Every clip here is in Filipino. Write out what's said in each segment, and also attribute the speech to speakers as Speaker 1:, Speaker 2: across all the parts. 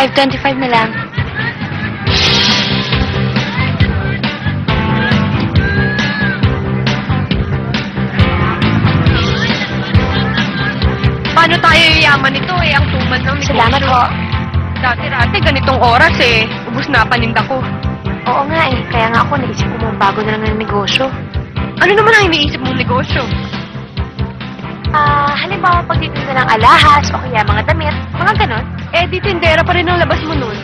Speaker 1: 25, 25 na lang.
Speaker 2: Paano tayo yayaman nito eh? Ang tuman ng negosyo.
Speaker 1: Salamat po.
Speaker 2: Dati-dati, ganitong oras eh. Ubus na paninda ko.
Speaker 1: Oo nga eh. Kaya nga ako naisip ko bago na lang ng negosyo.
Speaker 2: Ano naman ang iniisip mong negosyo?
Speaker 1: Ah, halimbawa pagtitinda ng alahas o kaya mga damit, mga ganon.
Speaker 2: Eh, di tindera pa rin ang labas mo nun.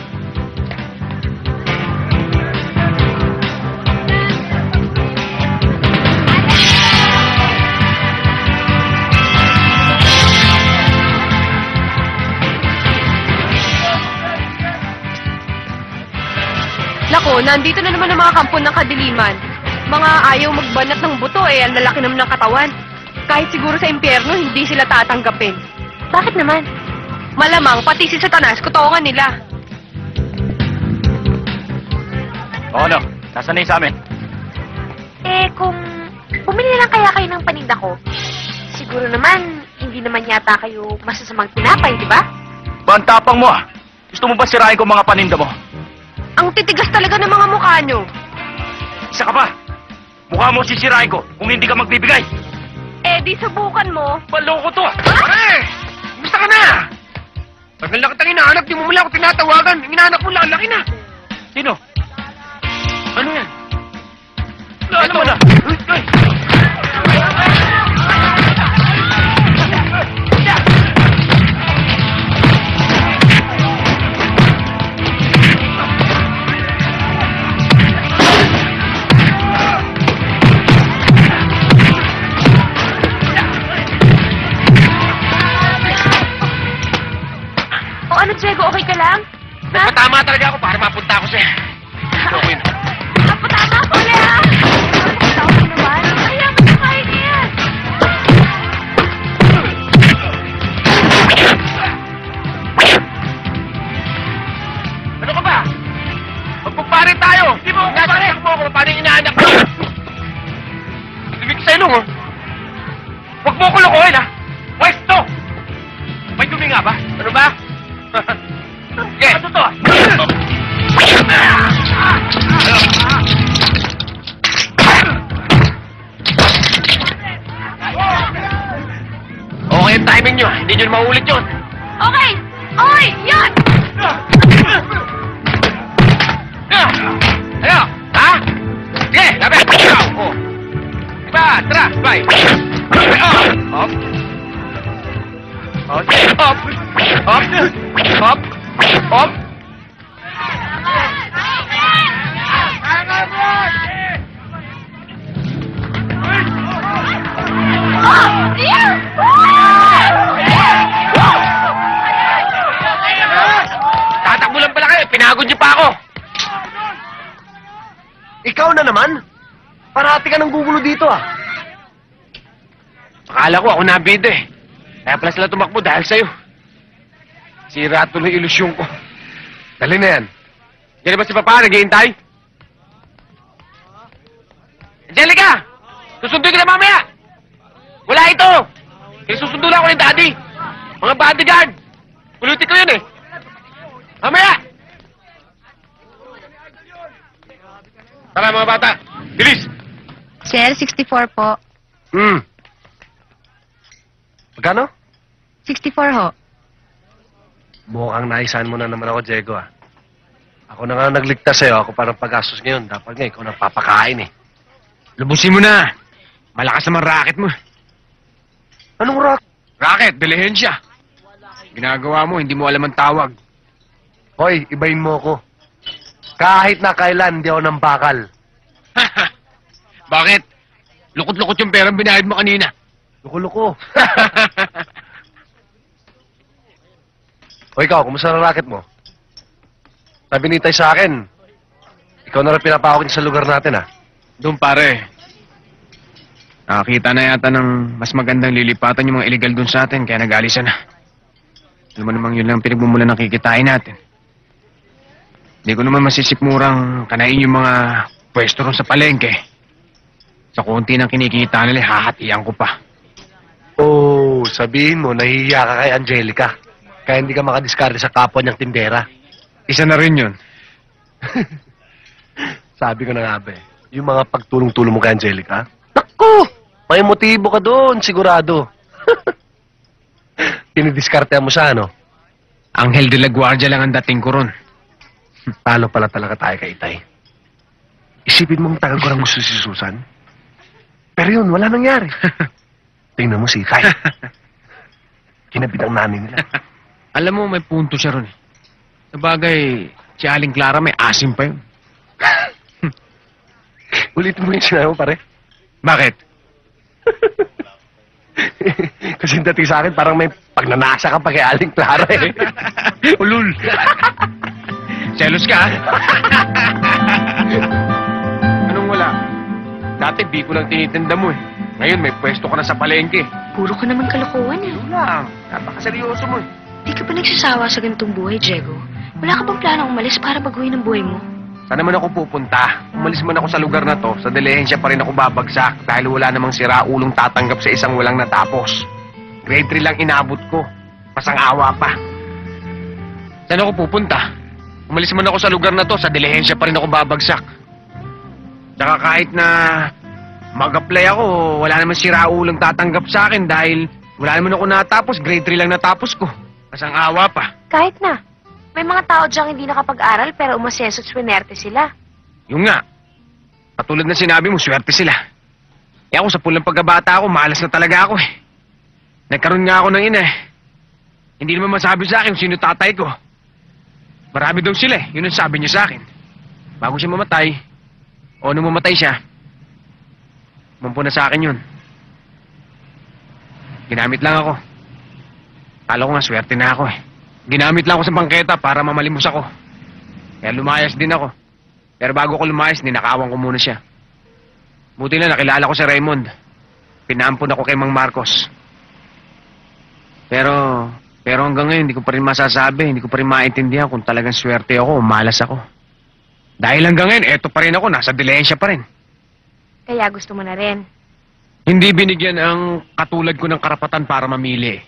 Speaker 2: Nako, nandito na naman ang mga kampon ng kadiliman. Mga ayaw magbanat ng buto eh, ang lalaki naman ng katawan. Kahit siguro sa impyerno, hindi sila tatanggapin.
Speaker 1: Bakit naman?
Speaker 2: Malamang, pati si Satanas, kutongan nila.
Speaker 3: O ano? Nasaan na yung sa amin?
Speaker 1: Eh, kung bumili na lang kaya kayo ng paninda ko, siguro naman, hindi naman yata kayo masasamang tinapay, di ba?
Speaker 3: Ba, ang tapang mo ah. Gusto mo ba sirain ko mga paninda mo?
Speaker 2: Ang titigas talaga ng mga mukha nyo.
Speaker 3: Isa ka pa. Mukha mo sisirain ko kung hindi ka magbibigay.
Speaker 2: Eh, di subukan mo.
Speaker 3: Baloko to ah.
Speaker 4: Pare! Kumusta ka na? Tagal na kitang inaanak, di mo mula ako tinatawagan. Ang inaanak mo, lalaki na.
Speaker 3: Sino?
Speaker 4: Ano yan?
Speaker 3: Wala naman ah.
Speaker 4: Ay!
Speaker 1: O ano, Diego, okay ka lang? Ha?
Speaker 4: Nagpatama talaga ako para mapunta ako sa... Okay na.
Speaker 1: Napatama ko na!
Speaker 4: Ano ka ba? Magkumpare tayo! Di mo kumpare! mo ako, paano inaanak mo? Ibig sa'yo nung, oh. Huwag mo ko lokohin, ha? Akala ko ako nabida eh. Kaya pala sila tumakbo dahil sa'yo. Sira tuloy ilusyon ko.
Speaker 5: Dali na yan.
Speaker 4: Diyan ba si Papa naghihintay? Angelica! Susundo ka na mamaya! Wala ito! Eh, susundo lang ako ni Daddy. Mga bodyguard! Pulutin ko yun eh. Mamaya! Tara mga bata! Bilis!
Speaker 2: Sir, 64 po.
Speaker 5: Hmm. Magkano?
Speaker 2: 64 ho.
Speaker 5: Mukhang naisahan mo na naman ako, Diego ah. Ako na nga nagligtas sa'yo. Ako parang pag-gastos ngayon. Dapat nga ikaw nang papakain eh.
Speaker 4: Lubusin mo na! Malakas naman racket mo.
Speaker 5: Anong rock?
Speaker 4: Racket, dilihensya. Ginagawa mo, hindi mo alam ang tawag.
Speaker 5: Hoy, ibahin mo ko. Kahit na kailan, hindi ako nang bakal.
Speaker 4: Bakit? Lukot-lukot yung perang binayad mo kanina.
Speaker 5: Luko-luko. o ikaw, kumusta ang racket mo? Sabi ni Tay sa akin, ikaw na rin pinapakawin sa lugar natin ah.
Speaker 4: Doon pare. Nakakita na yata ng mas magandang lilipatan yung mga illegal doon sa atin, kaya nag-alisan na. Alam mo namang yun lang pinagmumula ng kikitain natin. Hindi ko naman masisikmurang kanain yung mga pwesto ron sa palengke. Sa konti ng kinikita nila, hahatian ko pa.
Speaker 5: Oh, sabihin mo, nahihiya ka kay Angelica. Kaya hindi ka makadiskarte sa kapwa niyang tindera.
Speaker 4: Isa na rin yun.
Speaker 5: Sabi ko na nga ba eh, yung mga pagtulong-tulong mo kay Angelica, Naku! May motibo ka doon, sigurado. Tinidiskarte mo siya, ano?
Speaker 4: Angel de la Guardia lang ang dating ko ron.
Speaker 5: Talo pala talaga tayo kay Itay. Isipin mong tagal ko lang gusto si Susan. Pero yun, wala nangyari. Tingnan mo si Itay. Kinabit ang nanay nila.
Speaker 4: Alam mo, may punto siya ron eh. Sabagay, si Aling Clara may asim pa yun.
Speaker 5: Ulitin mo yung sinabi mo, pare.
Speaker 4: Bakit?
Speaker 5: Kasi dating sa akin, parang may pagnanasa ka pa kay Aling Clara eh.
Speaker 4: Ulul! Selos ka? Dati di ko lang tinitinda mo eh. Ngayon may pwesto ka na sa palengke.
Speaker 1: Puro ka naman kalokohan eh.
Speaker 4: Lang. Napakaseryoso mo eh.
Speaker 1: Di ka pa nagsasawa sa ganitong buhay, Diego. Wala ka bang planong umalis para baguhin ang buhay mo?
Speaker 4: Saan naman ako pupunta? Umalis man ako sa lugar na to, sa delehensya pa rin ako babagsak dahil wala namang siraulong tatanggap sa isang walang natapos. Grade 3 lang inabot ko. Pasang awa pa. Saan ako pupunta? Umalis man ako sa lugar na to, sa delehensya pa rin ako babagsak. Tsaka kahit na mag-apply ako, wala naman siraulong tatanggap sa akin dahil wala naman ako natapos, grade 3 lang natapos ko. Pasang awa pa.
Speaker 1: Kahit na. May mga tao diyang hindi nakapag-aral pero umasenso at swinerte sila.
Speaker 4: Yung nga, katulad na sinabi mo, swerte sila. Eh ako sa pulang pagkabata ako, malas na talaga ako eh. Nagkaroon nga ako ng ina eh. Hindi naman masabi sa akin kung sino tatay ko. Marami daw sila eh, yun ang sabi niya sa akin. Bago siya mamatay, o nung mamatay siya, mumpo na sa akin yun. Ginamit lang ako. Kala ko nga swerte na ako eh. Ginamit lang ako sa bangketa para mamalimos ako. Kaya lumayas din ako. Pero bago ko lumayas, ninakawan ko muna siya. Buti na nakilala ko si Raymond. Pinaampon ako kay Mang Marcos. Pero, pero hanggang ngayon, hindi ko pa rin masasabi, hindi ko pa rin maintindihan kung talagang swerte ako o malas ako. Dahil hanggang ngayon, eto pa rin ako, nasa dilensya pa rin.
Speaker 1: Kaya gusto mo na rin.
Speaker 4: Hindi binigyan ang katulad ko ng karapatan para mamili.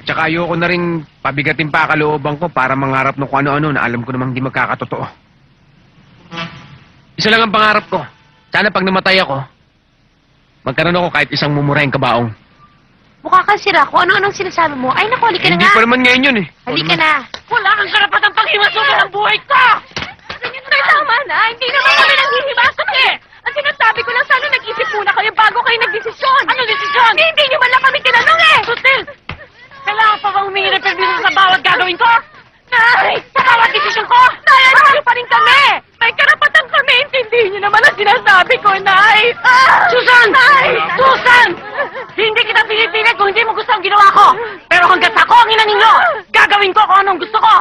Speaker 4: At saka ayoko na rin pabigatin pa kalooban ko para mangarap ng kung ano-ano na alam ko namang di magkakatotoo. Isa lang ang pangarap ko. Sana pag namatay ako, magkaroon ako kahit isang mumurahing kabaong.
Speaker 1: Mukha kang sira kung ano-anong sinasabi mo. Ay, naku, halika na
Speaker 4: Hindi
Speaker 1: nga.
Speaker 4: pa naman ngayon yun eh.
Speaker 1: Halika na.
Speaker 6: Wala kang karapatang panghimasok ang buhay ko! Nay, tama na. Hindi naman kami nanghihimasok eh. Ang sinasabi ko lang, sana nag-isip muna kayo bago kayo nagdesisyon. Ano desisyon? Hindi, hindi nyo man lang kami tinanong eh. Sutil! Kailangan pa ba humingi ng permiso sa bawat gagawin ko? Nay! Sa bawat desisyon ko? Ano pa rin kami? May karapatan kami. Intindihin niyo naman ang sinasabi ko, Nay. Ah! Susan! Nay! Susan! Hindi kita pinipilit kung hindi mo gusto ang ginawa ko. Pero hanggat ako ang ina ninyo, gagawin ko kung anong gusto ko.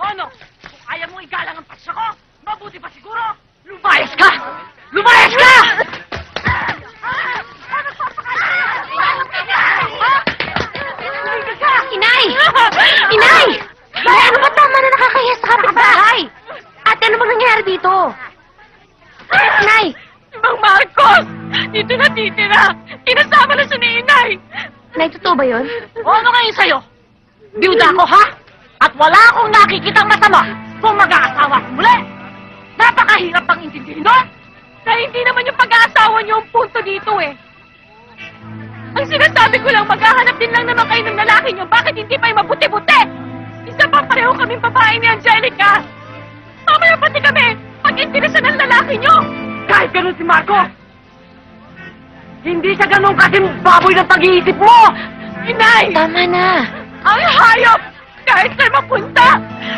Speaker 6: Ano? Kung ayaw mo igalang ang pasya ko, mabuti pa siguro, lumayas ka! Lumayas ka!
Speaker 1: Inay! Inay! Inay, ano ba tama na nakakahiya sa kapitbahay? Ate, ano bang nangyari dito? Inay!
Speaker 6: Si Mang Marcos! Dito na titira! Kinasama na siya ni Inay!
Speaker 1: Inay, totoo ba yun?
Speaker 6: O ano ngayon sa'yo? Biyuda ko, ha? At wala akong nakikitang masama kung mag-aasawa ko muli! Napakahirap pang intindihin nun! Dahil hindi naman yung pag-aasawa niyo ang punto dito eh. Ang sinasabi ko lang, maghahanap din lang naman kayo ng lalaki niyo. Bakit hindi pa yung mabuti-buti? Isa pa pareho kaming babae ni Angelica. Mamaya pati kami, pag-interesa ng lalaki niyo. Kahit ganun si Marco, hindi siya ganun kasi baboy ng pag-iisip mo! Inay!
Speaker 1: Tama na.
Speaker 6: Ang hayop! Kahit saan mapunta,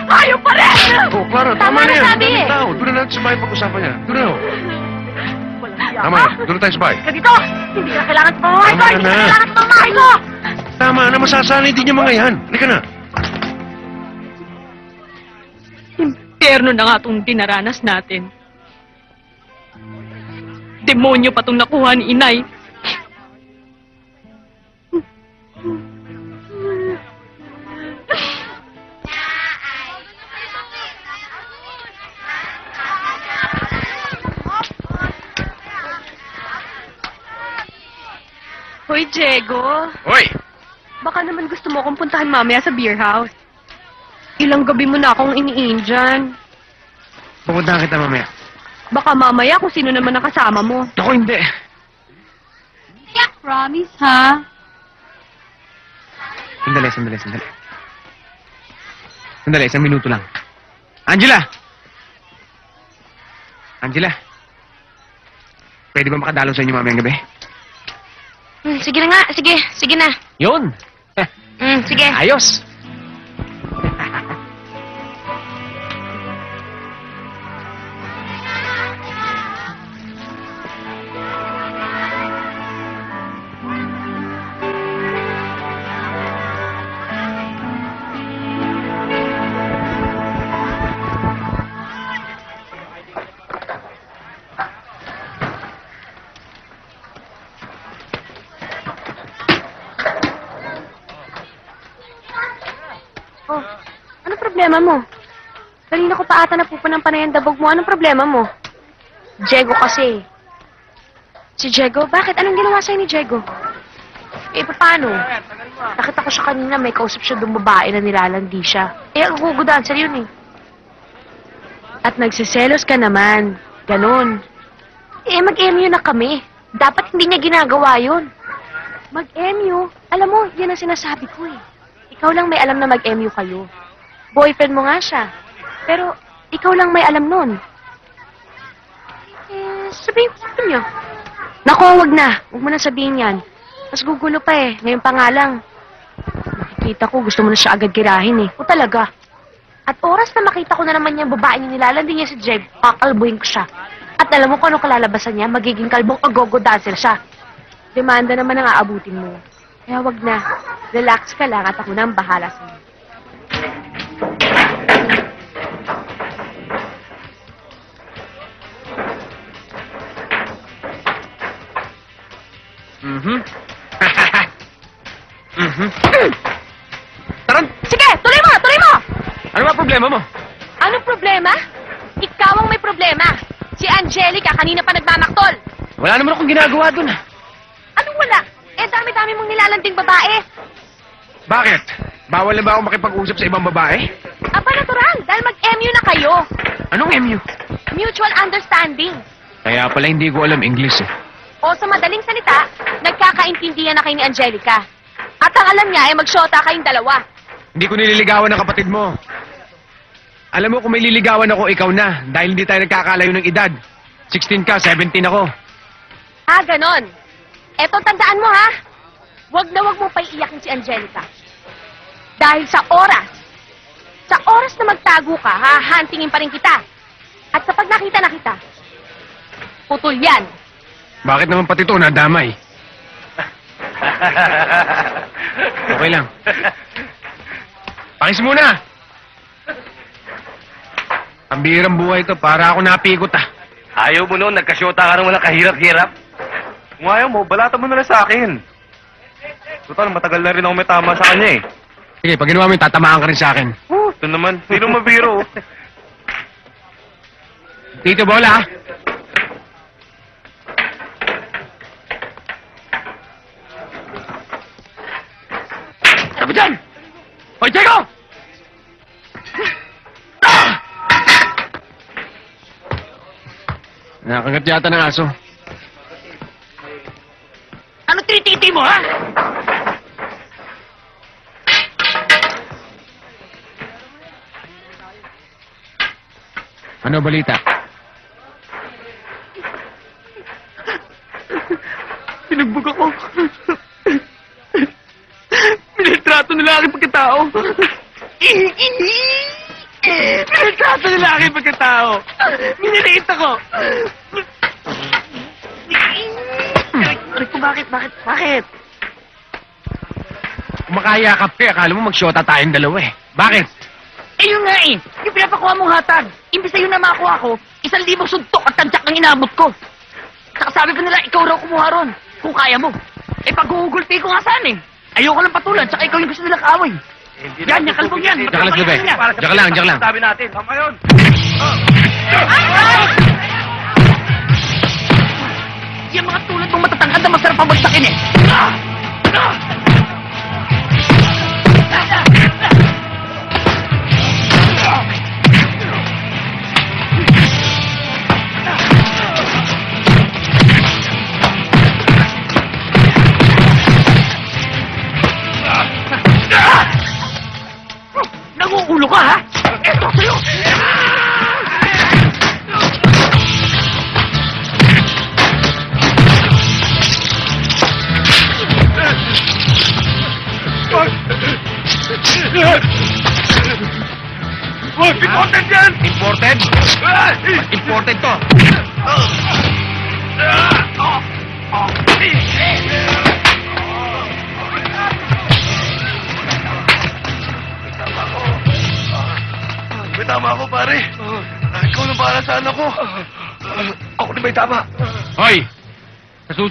Speaker 6: hayop pa rin!
Speaker 5: Oh, Clara,
Speaker 1: Tama na
Speaker 5: yan.
Speaker 1: sabi
Speaker 5: Ang daming
Speaker 1: eh.
Speaker 5: tao. Doon na natin sa bahay pag-usapan niya. Doon na, oh.
Speaker 6: Walang hiya
Speaker 5: Tama
Speaker 6: ka.
Speaker 5: na. Doon na tayo sa bahay.
Speaker 6: Ka dito! Hindi na kailangan sa pamamahay ko!
Speaker 5: Tama
Speaker 6: Hindi na
Speaker 5: na.
Speaker 6: kailangan sa pamamahay ko!
Speaker 5: Tama na, masasanay din yung mga yan. Halika na.
Speaker 6: Impyerno na nga itong dinaranas natin. Demonyo pa itong nakuha ni inay.
Speaker 7: Hoy, Diego.
Speaker 4: Hoy!
Speaker 7: Baka naman gusto mo akong puntahan mamaya sa beer house. Ilang gabi mo na akong iniin dyan.
Speaker 4: Pupuntahan kita mamaya.
Speaker 7: Baka mamaya kung sino naman nakasama mo.
Speaker 4: Ako hindi.
Speaker 7: Promise, ha?
Speaker 4: Sandali, sandali, sandali. Sandali, isang minuto lang. Angela! Angela? Pwede ba makadalo sa inyo mamayang gabi?
Speaker 1: Hmm, sige na nga, sige, sige na.
Speaker 4: Yun!
Speaker 1: Hmm, sige.
Speaker 4: Ayos!
Speaker 1: Problema mo? Kanina ko pa ata napupunang panay ang dabog mo. Anong problema mo? Diego kasi. Si Diego? Bakit? Anong ginawa sa'yo ni Diego? Eh, paano? Nakita ko siya kanina, may kausap siya doon babae na nilalandi siya. Eh, ang hugudan sa yun eh. At nagsiselos ka naman. Ganon. Eh, mag-MU na kami. Dapat hindi niya ginagawa yun. Mag-MU? Alam mo, yan ang sinasabi ko eh. Ikaw lang may alam na mag-MU kayo. Boyfriend mo nga siya. Pero, ikaw lang may alam nun. Eh, sabihin ko sa niya. Nako, wag na. Huwag mo na sabihin yan. Mas gugulo pa eh. Ngayon pa nga lang. Nakikita ko, gusto mo na siya agad girahin eh. O talaga. At oras na makita ko na naman yung babae niya nilalandi niya si Jeg, kakalbuhin ko siya. At alam mo kung ano kalalabasan niya, magiging kalbong agogo dancer siya. Demanda naman ang aabutin mo. Kaya wag na. Relax ka lang at ako na ang bahala sa'yo.
Speaker 4: Mhm. mhm. Taran!
Speaker 7: Sige, tuloy mo, tuloy mo!
Speaker 4: Ano ba problema mo?
Speaker 7: Anong problema? Ikaw ang may problema. Si Angelica kanina pa nagmamaktol.
Speaker 4: Wala naman akong ginagawa dun.
Speaker 7: Anong wala? Eh, dami-dami mong nilalanding babae.
Speaker 4: Bakit? Bawal na ba ako makipag-usap sa ibang babae?
Speaker 7: Aba, natural. Dahil mag-MU na kayo.
Speaker 4: Anong MU?
Speaker 7: Mutual understanding.
Speaker 4: Kaya pala hindi ko alam English eh.
Speaker 7: O sa madaling salita, nagkakaintindihan na kayo ni Angelica. At ang alam niya ay magsyota kayong dalawa.
Speaker 4: Hindi ko nililigawan ng kapatid mo. Alam mo kung may liligawan ako, ikaw na. Dahil hindi tayo nagkakalayo ng edad. 16 ka, 17 ako.
Speaker 7: Ah, ganon. Eto, tandaan mo ha. Huwag na huwag mo pa iiyakin si Angelica. Dahil sa oras, sa oras na magtago ka, hahantingin pa rin kita. At kapag nakita na kita, putol yan.
Speaker 4: Bakit naman pati ito nadamay? Okay lang. Pakis muna! Ang bihirang buhay ito, para ako napikot ah.
Speaker 8: Ayaw mo noon, nagkasyota ka naman ng kahirap-hirap. Kung ayaw mo, balata mo na lang sa akin. Total, matagal na rin ako may tama sa kanya eh.
Speaker 4: Sige, pag ginawa mo yun, tatamaan ka rin sa akin.
Speaker 8: Oh, ito naman, hindi naman mabiro.
Speaker 4: Tito Bola, ah. Hoy, Diego! Ah! Nakagat yata ng aso.
Speaker 8: Ano tititi mo, ha?
Speaker 4: Ano balita?
Speaker 9: Pinagbog ako. Pinagtrato nila aking pagkatao. Pinagtrato nila aking pagkatao. Miniliit ako. Aray ko, bakit, bakit, bakit?
Speaker 4: Kumakayakap ka, akala mo magsyota tayong dalawa eh. Bakit?
Speaker 7: Eh yun nga eh, yung pinapakuha mong hatag. Imbis na yun na makuha ko, isang libong suntok at tantyak ang inabot ko. Saka sabi pa nila, ikaw raw kumuha ron, kung kaya mo. Eh pag-uugulti ko nga saan eh. Ayoko lang patulan, tsaka ikaw yung gusto nilang kaaway. Yan, yung kalbong yan.
Speaker 4: Diyan ka lang, Bebe. Diyan ka lang, diyan ka lang.
Speaker 8: Sabi natin, tama yun.
Speaker 7: Yung mga tulad mong matatangkad na masarap pabagsakin eh. Ah!
Speaker 4: Imported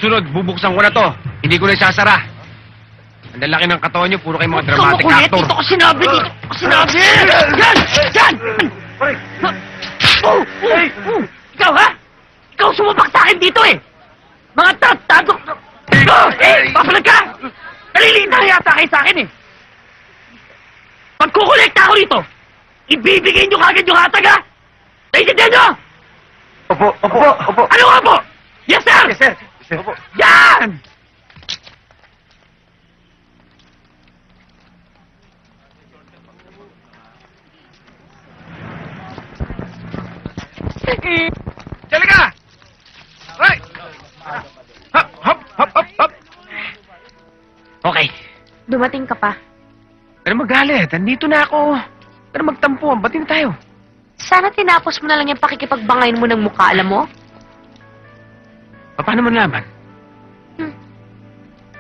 Speaker 4: susunod, bubuksan ko na to. Hindi ko na isasara. Ang lalaki ng katawan niyo, puro kayo mga dramatic actor.
Speaker 6: Dito ko sinabi, dito ko sinabi! Yan! Yan! Oh! Oh! Ikaw, ha? Ikaw sumubak sa akin dito, eh! Mga tratado! Oh! Eh! Papalag ka! Naliliit na yata kayo sa akin, eh! Pagkukolekta ako rito, ibibigay nyo kagad yung hatag, ha? Naiintindihan nyo?
Speaker 5: Opo, opo, opo.
Speaker 6: Ano nga po? Yes, sir!
Speaker 5: Yes, sir. Opo.
Speaker 6: Yan!
Speaker 4: Dali ka! Hoy! Hop, hop, hop, hop, hop! Okay.
Speaker 1: Dumating ka pa.
Speaker 4: Pero magalit. Andito na ako. Pero magtampuan. Ba't na tayo?
Speaker 1: Sana tinapos mo na lang yung pakikipagbangayin mo ng mukha, alam mo?
Speaker 4: Pa- Paano mo nalaman?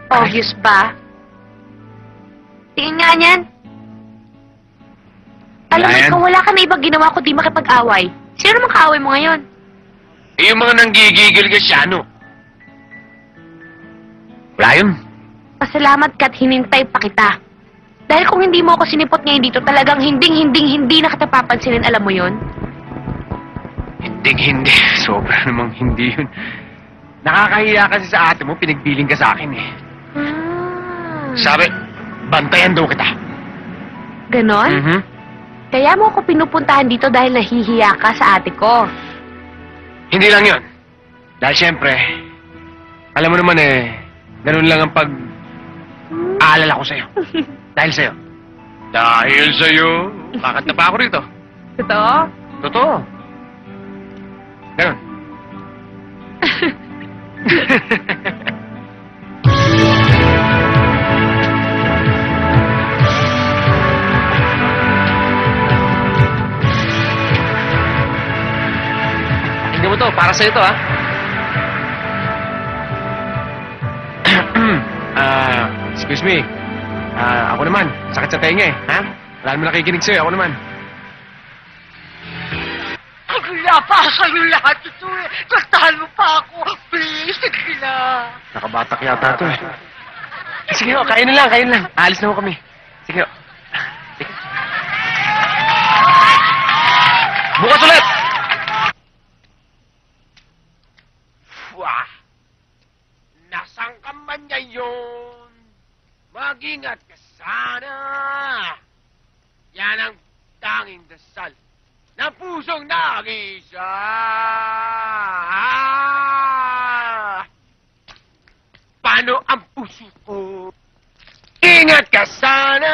Speaker 1: Obvious ba? Tingin nga niyan. Alam mo,
Speaker 4: Wala yan.
Speaker 1: ikaw wala ka na ibang ginawa ko di makipag-away. Sino naman kaaway mo ngayon?
Speaker 4: Eh, yung mga nanggigigil ka siya, ano? Wala yun.
Speaker 1: Pasalamat ka't hinintay pa kita. Dahil kung hindi mo ako sinipot ngayon dito, talagang hinding-hinding hindi na kita papansinin, alam mo yon?
Speaker 4: Hindi, hindi. Sobra namang hindi yun. Nakakahiya kasi sa ate mo, pinagbiling ka sa akin eh.
Speaker 1: Ah,
Speaker 4: Sabi, bantayan daw kita.
Speaker 1: ganon?
Speaker 4: Mhm.
Speaker 1: Kaya mo ako pinupuntahan dito dahil nahihiya ka sa ate ko.
Speaker 4: Hindi lang yun. Dahil siyempre, alam mo naman eh, ganun lang ang pag aalala ko sa'yo. Dahil sa'yo. Dahil sa'yo. Kakanta pa ako rito.
Speaker 1: Totoo?
Speaker 4: Totoo. Ganun. Tingnan mo to, para sa'yo to, ha? Ah, excuse me. Ah, ako naman. Sakit sa tenga eh, ha? Wala naman nakikinig sa'yo, ako naman.
Speaker 6: Pa kayo lahat ito eh. Traktahan mo pa ako. Please, Kagula.
Speaker 4: Nakabatak yata to eh. Sige ho, kain na lang, kain lang. Alis na ho kami. Sige ho. Sige. Bukas ulit! Wah! Nasaan ka man ngayon? Mag-ingat ka sana! Yan ang tanging dasal ng pusong nag-isa! Ah! Paano ang puso ko? Ingat ka sana!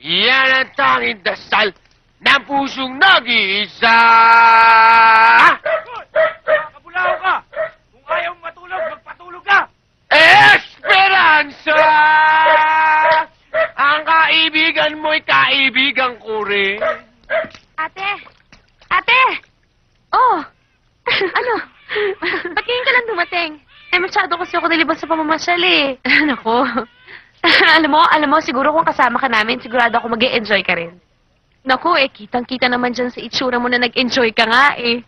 Speaker 4: Yan ang tanging dasal ng pusong nag-iisa! Kabulaw ka! Kung ayaw matulog, magpatulog ka! Esperanza! Kaibigan mo'y kaibigan ko rin.
Speaker 1: Ate! Ate! Oh! ano? Ba't ngayon ka lang dumating? Eh, masyado kasi ako nalibang sa pamamasyal eh. Nako. alam mo, alam mo, siguro kung kasama ka namin, sigurado ako mag enjoy ka rin. Naku, eh, kitang-kita naman dyan sa itsura mo na nag-enjoy ka nga eh.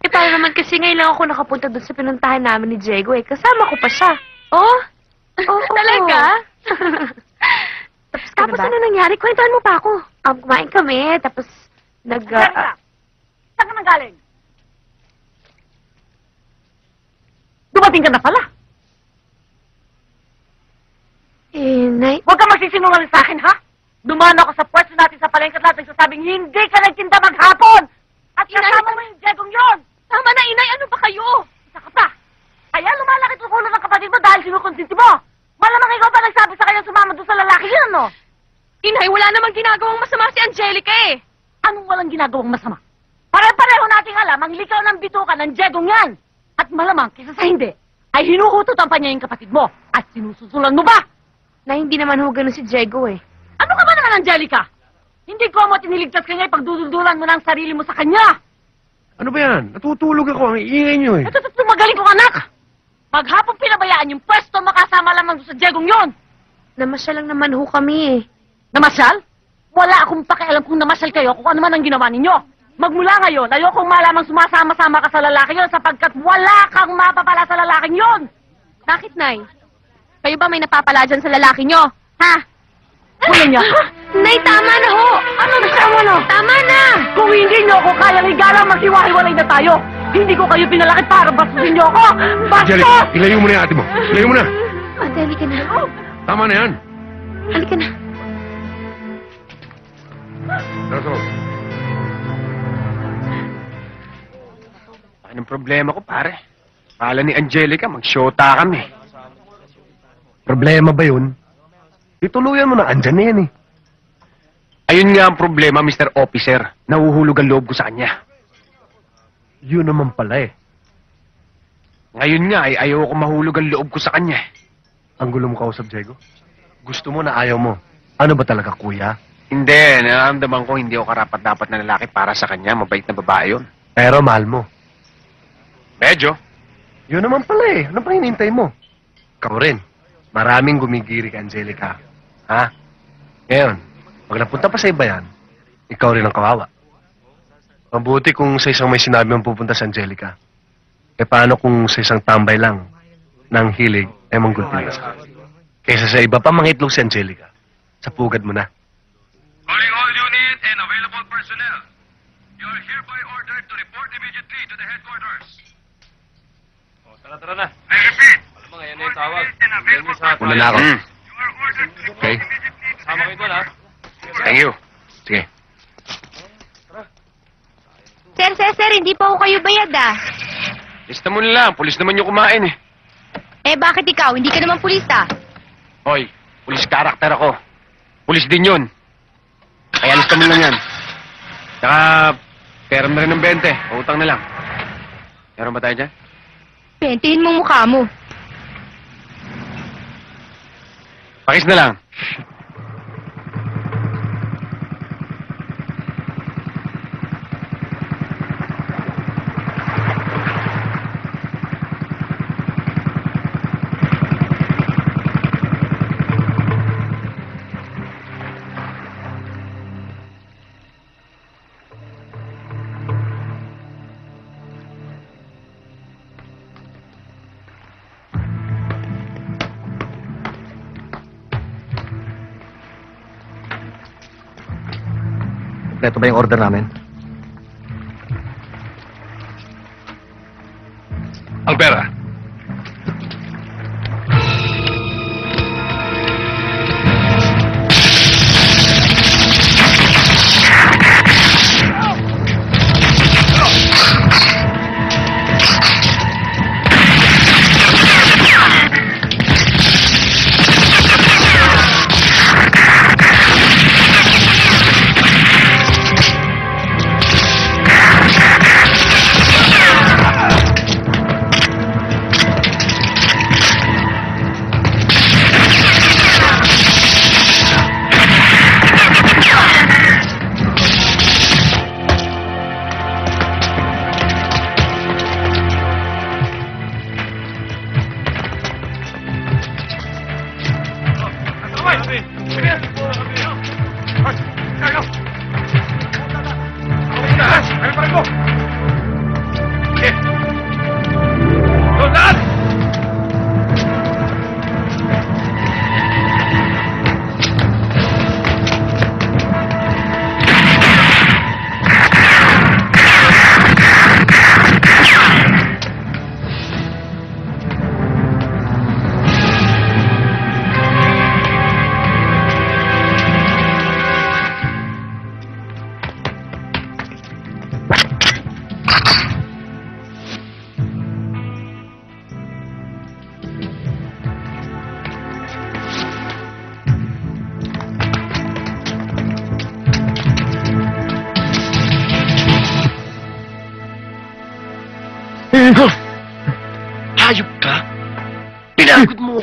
Speaker 1: eh, para naman kasi ngayon lang ako nakapunta doon sa pinuntahan namin ni Diego eh. Kasama ko pa siya. Oh? Oh, Talaga? Tapos, tapos ano nangyari? Kwentuhan mo pa ako. Um, kumain kami, tapos nag... ah,
Speaker 6: Saan ka nanggaling? Dumating ka na pala.
Speaker 1: eh, nay...
Speaker 6: Huwag ka magsisinungaling sa akin, ha? Dumano ako sa pwesto natin sa palengke at lahat nagsasabing hindi ka nagtinda maghapon! At kasama mo yung jegong yon!
Speaker 1: Tama na, inay! Ano ba kayo?
Speaker 6: Isa ka pa! Kaya lumalaki ulo ng kapatid mo dahil sinukonsinti mo! Malamang ikaw pa nagsabi sa kanya sumama doon sa lalaki yun, no?
Speaker 1: Inay, wala namang ginagawang masama si Angelica eh.
Speaker 6: Anong walang ginagawang masama? Pare-pareho nating alam ang likaw ng bituka ng jegong yan! At malamang, kisa sa hindi, ay hinuhututan pa niya yung kapatid mo at sinususulan mo ba?
Speaker 1: Na hindi naman ho ganun si Diego eh.
Speaker 6: Ano ka ba naman, Angelica? Hindi ko mo tiniligtas kanya ipagduduldulan mo ng sarili mo sa kanya.
Speaker 5: Ano ba yan? Natutulog ako. Ang iingay nyo eh.
Speaker 6: Ito ito magaling kong anak. Maghapon pinabayaan yung pwesto makasama lamang sa Jegong yon.
Speaker 1: Namasyal lang naman ho kami eh.
Speaker 6: Namasyal? Wala akong pakialam kung namasyal kayo kung ano man ang ginawa ninyo. Magmula ngayon, ayokong malamang sumasama-sama ka sa lalaki yon sapagkat wala kang mapapala sa lalaking yon.
Speaker 1: Bakit, Nay? Kayo ba may napapala dyan sa lalaki nyo? Ha?
Speaker 6: Kuya niya.
Speaker 1: Nay, tama na ho!
Speaker 6: Ano na siya mo
Speaker 1: Tama na!
Speaker 6: Kung hindi niyo ako kayang igalang maghiwa-hiwalay na tayo. Hindi ko kayo pinalakit para basusin niyo ako. Bastos!
Speaker 5: ilayo mo na yung ate mo. Ilayo mo na.
Speaker 1: Ate, halika na.
Speaker 5: Tama na yan.
Speaker 1: Halika na.
Speaker 5: Tara, tara.
Speaker 4: Anong problema ko, pare? Pala ni Angelica, mag-shota kami.
Speaker 5: Problema ba yun? Ituluyan mo na. Andyan na yan eh.
Speaker 4: Ayun nga ang problema, Mr. Officer. Nahuhulog ang loob ko sa kanya.
Speaker 5: Yun naman pala eh.
Speaker 4: Ngayon nga ay ayaw ko mahulog ang loob ko sa kanya.
Speaker 5: Ang gulo mo kausap, Diego. Gusto mo na ayaw mo. Ano ba talaga, kuya?
Speaker 4: Hindi, nararamdaman ko hindi ako karapat-dapat na lalaki para sa kanya. Mabait na babae yun.
Speaker 5: Pero mahal mo.
Speaker 4: Medyo.
Speaker 5: Yun naman pala eh. Ano pa hinintay mo? Ikaw rin. Maraming gumigiri kay Angelica. Ha? Ngayon, pag napunta pa sa iba yan, ikaw rin ang kawawa. Mabuti kung sa isang may sinabi mong pupunta sa Angelica. E paano kung sa isang tambay lang ng hilig ay manggulpin na sa Kaysa sa iba pa mangitlog si Angelica. Sa pugad mo na.
Speaker 10: Calling all unit and available personnel. You are hereby ordered to report immediately to the headquarters. Oh, tara, tara na. I repeat. Alam mo, ngayon na yung tawag.
Speaker 5: Una na ako. Okay?
Speaker 10: Sama kayo doon, ha?
Speaker 4: Thank you.
Speaker 5: Sige.
Speaker 1: Sir, sir, sir, hindi pa ho kayo bayad ah.
Speaker 4: Lista mo na lang. Pulis naman yung kumain eh.
Speaker 1: Eh, bakit ikaw? Hindi ka naman pulis ah.
Speaker 4: Hoy, pulis karakter ako. Pulis din yun. Kaya lista mo lang yan. Saka, pera mo na rin ng 20. Utang na lang. Meron ba tayo dyan?
Speaker 1: Pentihin mo mukha mo.
Speaker 4: Pakis na lang.
Speaker 5: Ito ba yung order namin?
Speaker 10: Ang.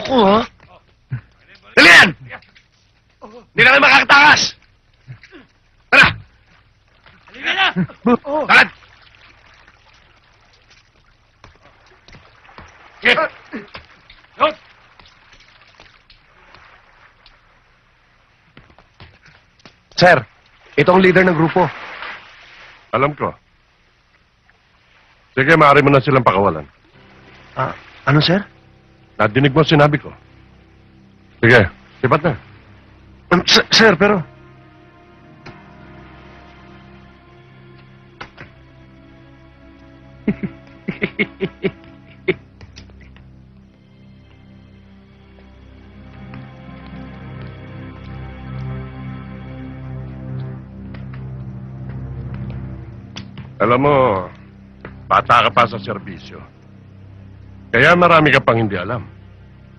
Speaker 5: Ha? Dali yan! Hindi na kayo makakatakas!
Speaker 4: Talad! Sige! Yun!
Speaker 11: Sir, ito ang leader ng grupo.
Speaker 12: Alam ko. Sige, maaari mo na silang pakawalan.
Speaker 11: Ah, ano, sir?
Speaker 12: Nadinig mo sinabi ko. Sige, sipat na.
Speaker 11: Um, sir, pero...
Speaker 12: Alam mo, bata ka pa sa serbisyo. Kaya marami ka pang hindi alam.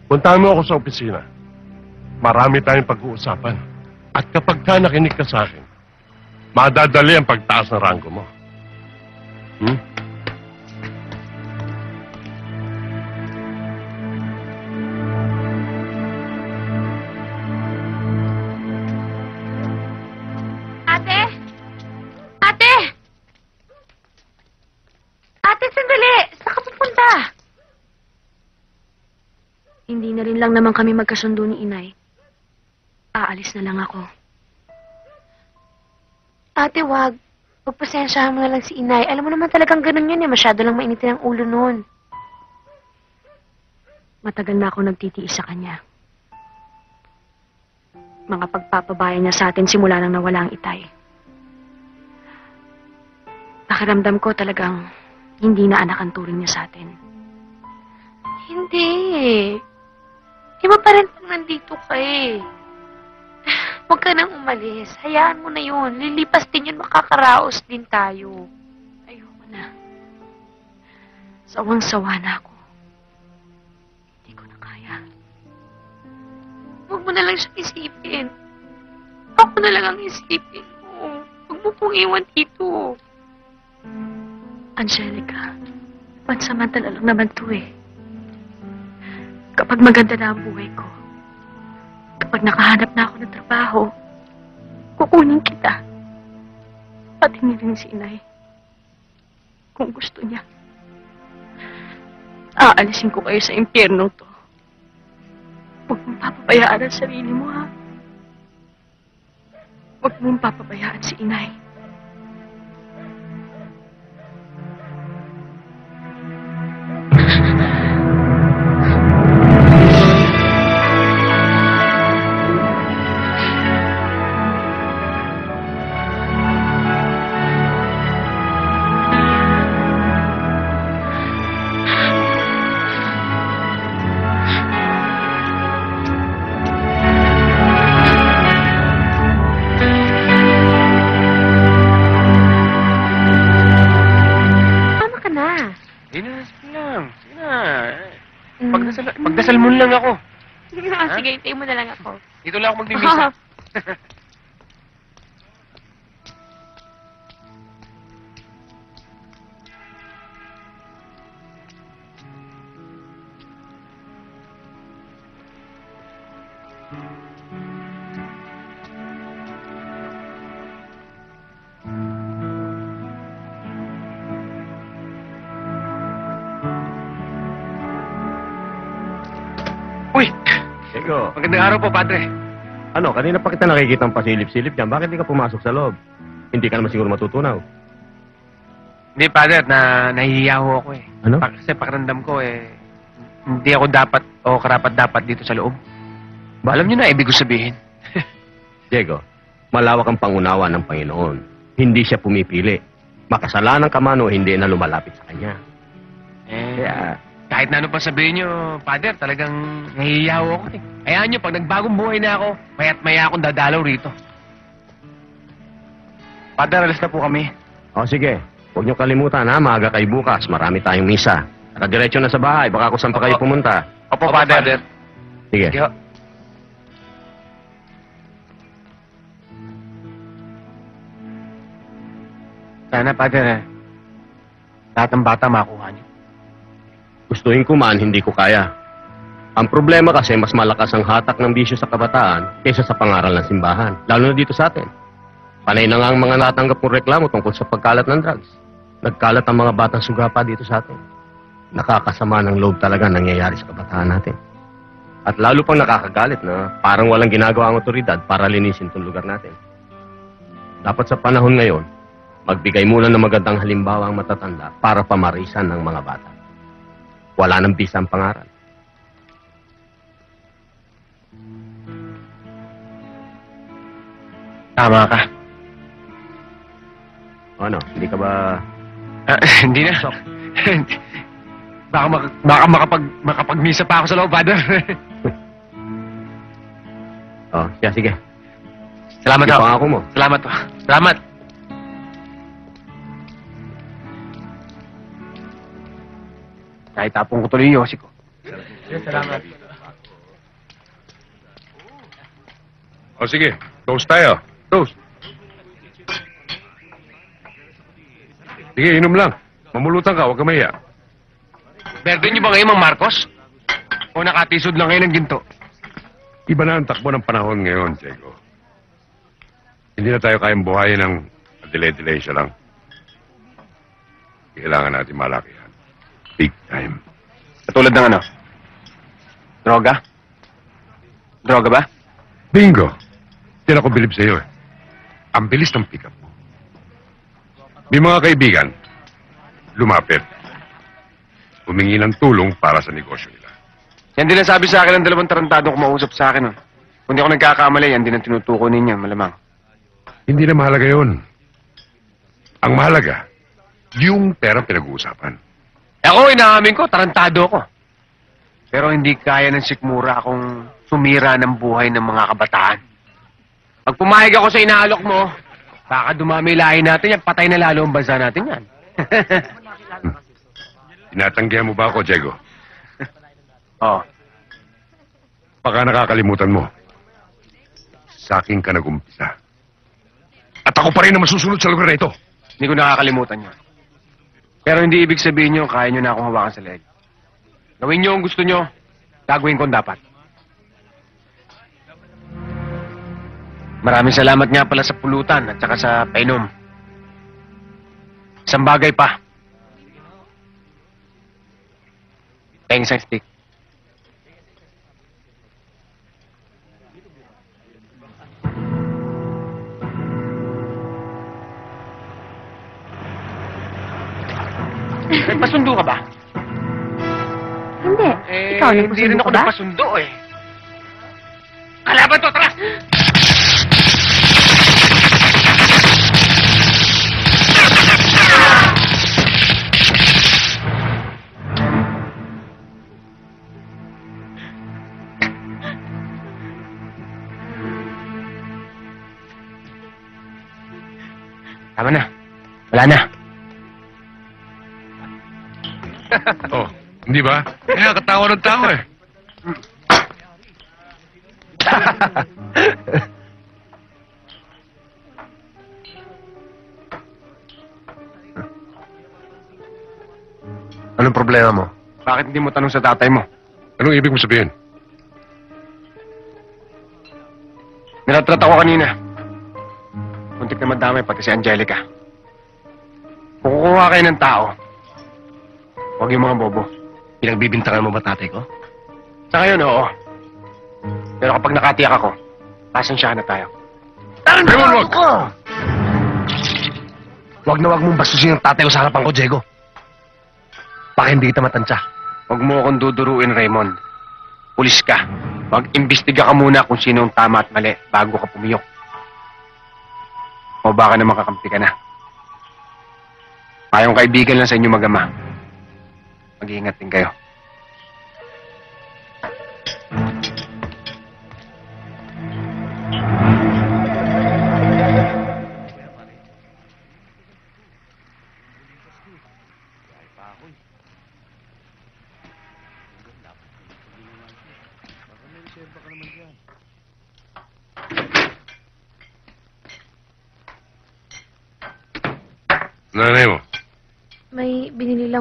Speaker 12: Puntahan mo ako sa opisina. Marami tayong pag-uusapan. At kapag ka nakinig ka sa akin, madadali ang pagtaas ng ranggo mo. Hmm?
Speaker 1: Lang naman kami magkasundo ni inay. Aalis na lang ako. Ate, wag. Pagpasensyahan mo na lang si inay. Alam mo naman talagang ganun yun eh. Masyado lang mainitin ang ulo noon. Matagal na ako nagtitiis sa kanya. Mga pagpapabayan niya sa atin simula nang nawala ang itay. Pakiramdam ko talagang hindi na anak ang turing niya sa atin. Hindi. Iba pa rin pag nandito ka eh. Huwag ka nang umalis. Hayaan mo na yun. Lilipas din yun. Makakaraos din tayo. Ayoko na. Sawang-sawa na ako. Hindi ko na kaya. Huwag mo na lang siyang isipin. Ako na lang ang isipin mo. Huwag mo pong iwan dito. Angelica, pansamantala lang naman to eh. Kapag maganda na ang buhay ko, kapag nakahanap na ako ng trabaho, kukunin kita. Pati ni rin si inay. Kung gusto niya. Aalisin ko kayo sa impyernong to. Huwag mong papabayaan ang sarili mo, ha? Huwag mong papabayaan si inay.
Speaker 4: Sige,
Speaker 1: hintayin mo na lang ako.
Speaker 4: Dito lang ako magmimisa. araw po, Padre.
Speaker 11: ano, kanina pa kita nakikita ng pasilip-silip dyan. Bakit di ka pumasok sa loob? Hindi ka naman siguro matutunaw.
Speaker 4: Hindi, Padre, na nahihiya ho ako eh.
Speaker 11: Ano?
Speaker 4: Pa- kasi pakiramdam ko eh, hindi ako dapat o karapat dapat dito sa loob. Ba, alam niyo na, ibig ko sabihin.
Speaker 11: Diego, malawak ang pangunawa ng Panginoon. Hindi siya pumipili. Makasalanan ka man o hindi na lumalapit sa Kanya.
Speaker 4: Eh,
Speaker 11: Kaya,
Speaker 4: kahit na ano pa sabihin niyo, Father, talagang nahihiya ho ako eh. Hayaan niyo, pag nagbagong buhay na ako, maya't maya akong dadalaw rito. Father, alas na po kami.
Speaker 11: o sige, huwag niyo kalimutan ha, maaga kayo bukas. Marami tayong misa. Nakadiretso na sa bahay, baka kung saan pa kayo
Speaker 4: Opo.
Speaker 11: pumunta.
Speaker 4: Opo, Father.
Speaker 11: Sige.
Speaker 4: Sige ho. Sana, Father, eh, lahat ng bata makuha niyo.
Speaker 11: Gustuhin ko man, hindi ko kaya. Ang problema kasi, mas malakas ang hatak ng bisyo sa kabataan kaysa sa pangaral ng simbahan. Lalo na dito sa atin. Panay na nga ang mga natanggap kong reklamo tungkol sa pagkalat ng drugs. Nagkalat ang mga batang sugapa dito sa atin. Nakakasama ng loob talaga ang nangyayari sa kabataan natin. At lalo pang nakakagalit na parang walang ginagawa ang otoridad para linisin itong lugar natin. Dapat sa panahon ngayon, magbigay muna ng magandang halimbawa ang matatanda para pamarisan ng mga bata. Wala nang bisa ang pangaral.
Speaker 4: Tama ka.
Speaker 11: O Ano, hindi ka ba...
Speaker 4: Ah, hindi na. baka, mak- baka makapag, makapagmisa pa ako sa loob, Father.
Speaker 11: Oh, siya, sige.
Speaker 4: Salamat
Speaker 11: Sige, pangako mo.
Speaker 4: Salamat ho. Salamat. Kahit tapong ko tuloy yung yosi ko.
Speaker 12: O sige, toast tayo. Toast. Sige, inom lang. Mamulutan ka, huwag ka mahiya.
Speaker 4: Berde niyo ba ngayon, Mang Marcos? O nakatisod lang kayo ng ginto?
Speaker 12: Iba na ang takbo ng panahon ngayon, Diego. Hindi na tayo kayang buhayin ng delay-delay siya lang. Kailangan natin malakihan. Big time.
Speaker 4: Katulad ng ano? Droga? Droga ba?
Speaker 12: Bingo! Hindi ako bilib sa'yo eh. Ang bilis ng pick-up mo. May mga kaibigan, lumapit. Humingi ng tulong para sa negosyo nila.
Speaker 4: Yan din ang sabi sa akin ng dalawang tarantadong kumausap sa akin. Oh. Kung di ako nagkakamali, yan din ang tinutuko ninyo, malamang.
Speaker 12: Hindi na mahalaga yon. Ang mahalaga, yung perang pinag-uusapan.
Speaker 4: Ako, inaamin ko, tarantado ako. Pero hindi kaya ng sikmura akong sumira ng buhay ng mga kabataan. Pag pumayag ako sa inaalok mo, baka dumami lahi natin yan, patay na lalo ang bansa natin yan.
Speaker 12: Tinatanggihan mo ba ako, Diego?
Speaker 4: oh,
Speaker 12: Baka nakakalimutan mo. Sa akin ka nag-umpisa. At ako pa rin ang masusunod sa lugar na ito.
Speaker 4: hindi ko nakakalimutan yun. Pero hindi ibig sabihin nyo, kaya nyo na akong hawakan sa leg. Gawin nyo ang gusto nyo, gagawin ko dapat. Maraming salamat nga pala sa pulutan at saka sa painom. Isang bagay pa. Thanks, stick. Nagpasundo ka ba?
Speaker 1: Hindi.
Speaker 4: Eh,
Speaker 1: Ikaw,
Speaker 4: hindi rin ako
Speaker 1: nagpasundo ka ba?
Speaker 4: nagpasundo eh. Kalaban to, tara! Tama na. Wala na.
Speaker 12: Oh, hindi ba? Kaya katawa ng tao eh.
Speaker 5: Anong problema mo?
Speaker 4: Bakit hindi mo tanong sa tatay mo?
Speaker 12: Anong ibig mo sabihin?
Speaker 4: Nilatrat ako kanina. Muntik na madamay pati si Angelica. Kukuha kayo ng tao, huwag yung mga bobo.
Speaker 5: Pinagbibintangan mo ba tatay ko?
Speaker 4: Sa ngayon, oo. Pero kapag nakatiyak ako, pasensyahan na tayo.
Speaker 12: Raymond, wag!
Speaker 5: Huwag na huwag mong bastusin ang tatay ko sa harapan ko, Diego. Baka hindi kita matansya.
Speaker 4: Huwag mo akong duduruin, Raymond. Pulis ka. Mag-imbestiga ka muna kung sino ang tama at mali bago ka pumiyok. O baka naman kakampi ka na. Tayong kaibigan lang sa inyo mag-ama. Mag-iingat din kayo.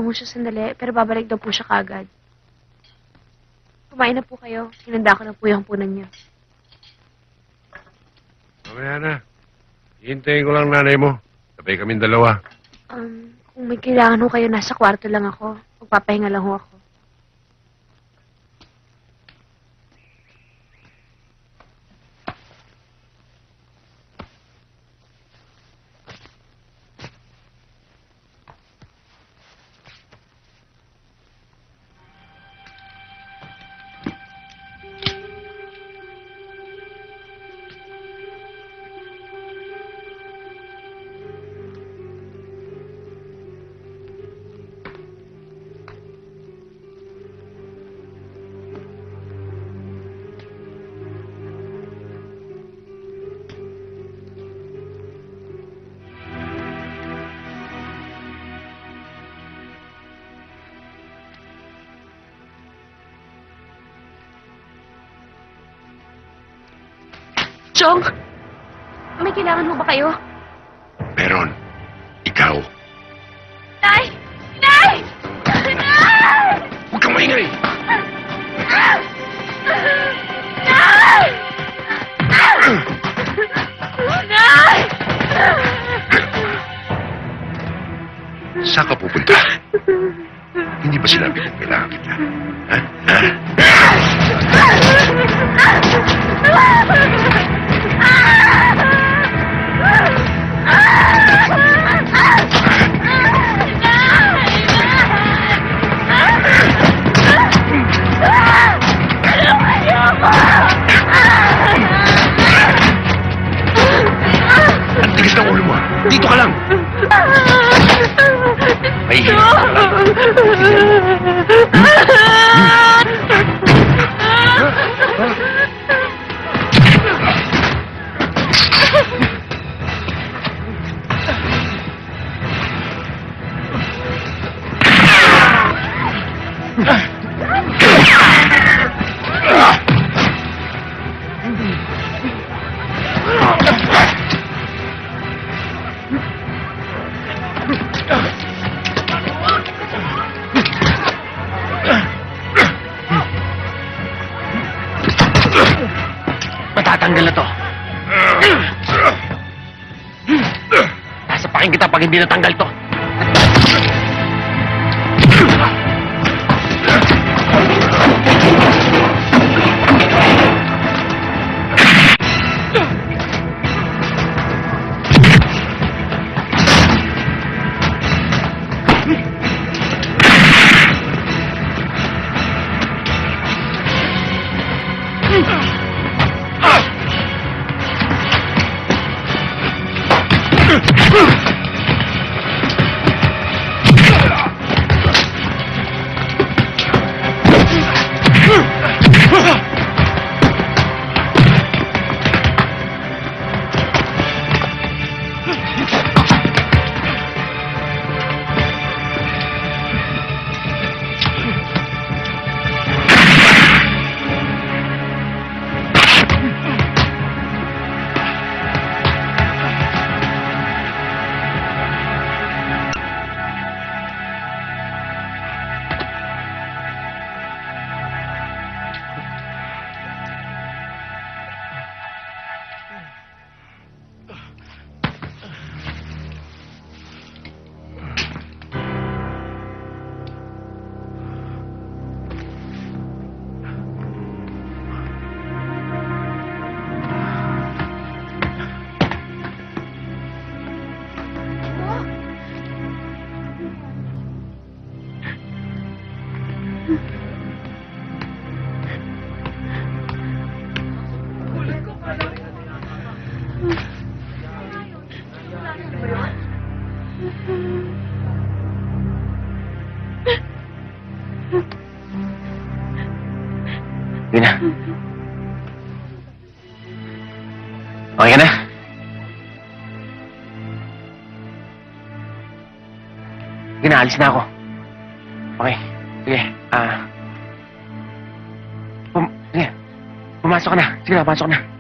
Speaker 1: Ho siya sandali, pero babalik daw po siya kagad. Kumain na po kayo. Hinanda ko na po yung punan niyo.
Speaker 12: Mamaya na. Hintayin ko lang nanay mo. Sabay kaming dalawa.
Speaker 1: Um, kung may kailangan ho kayo, nasa kwarto lang ako. Magpapahinga lang ho ako. Chong! May kailangan ho ba kayo?
Speaker 12: Tigas ng ulo mo. Dito ka lang. Mahihirap ka lang.
Speaker 4: Matatanggal hindi natanggal to. Okay ka na? Sige na, alis na ako. Okay. Sige. Ah. pum sige. Pumasok na. Sige na, ka na.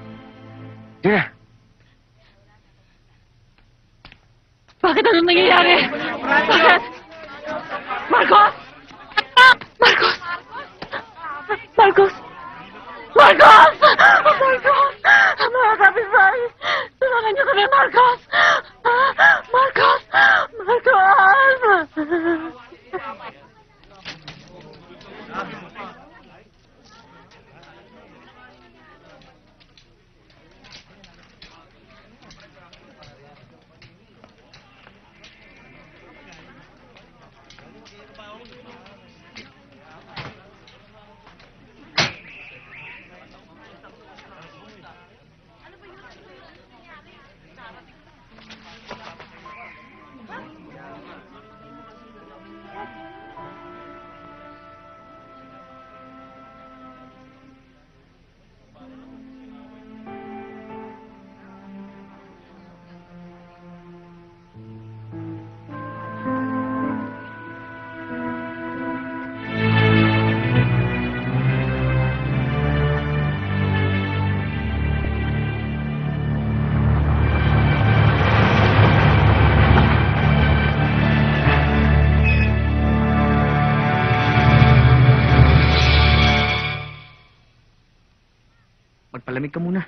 Speaker 7: Malamig ka muna.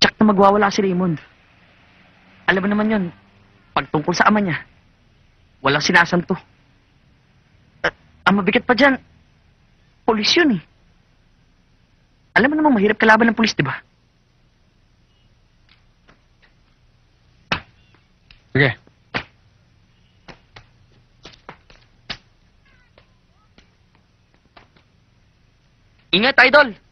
Speaker 7: Tsak na magwawala si Raymond. Alam mo naman yon, pag tungkol sa ama niya, walang sinasanto. At ang mabigat pa dyan, polis yun eh. Alam mo namang mahirap kalaban ng polis, di ba?
Speaker 13: Sige.
Speaker 7: Ingat, idol!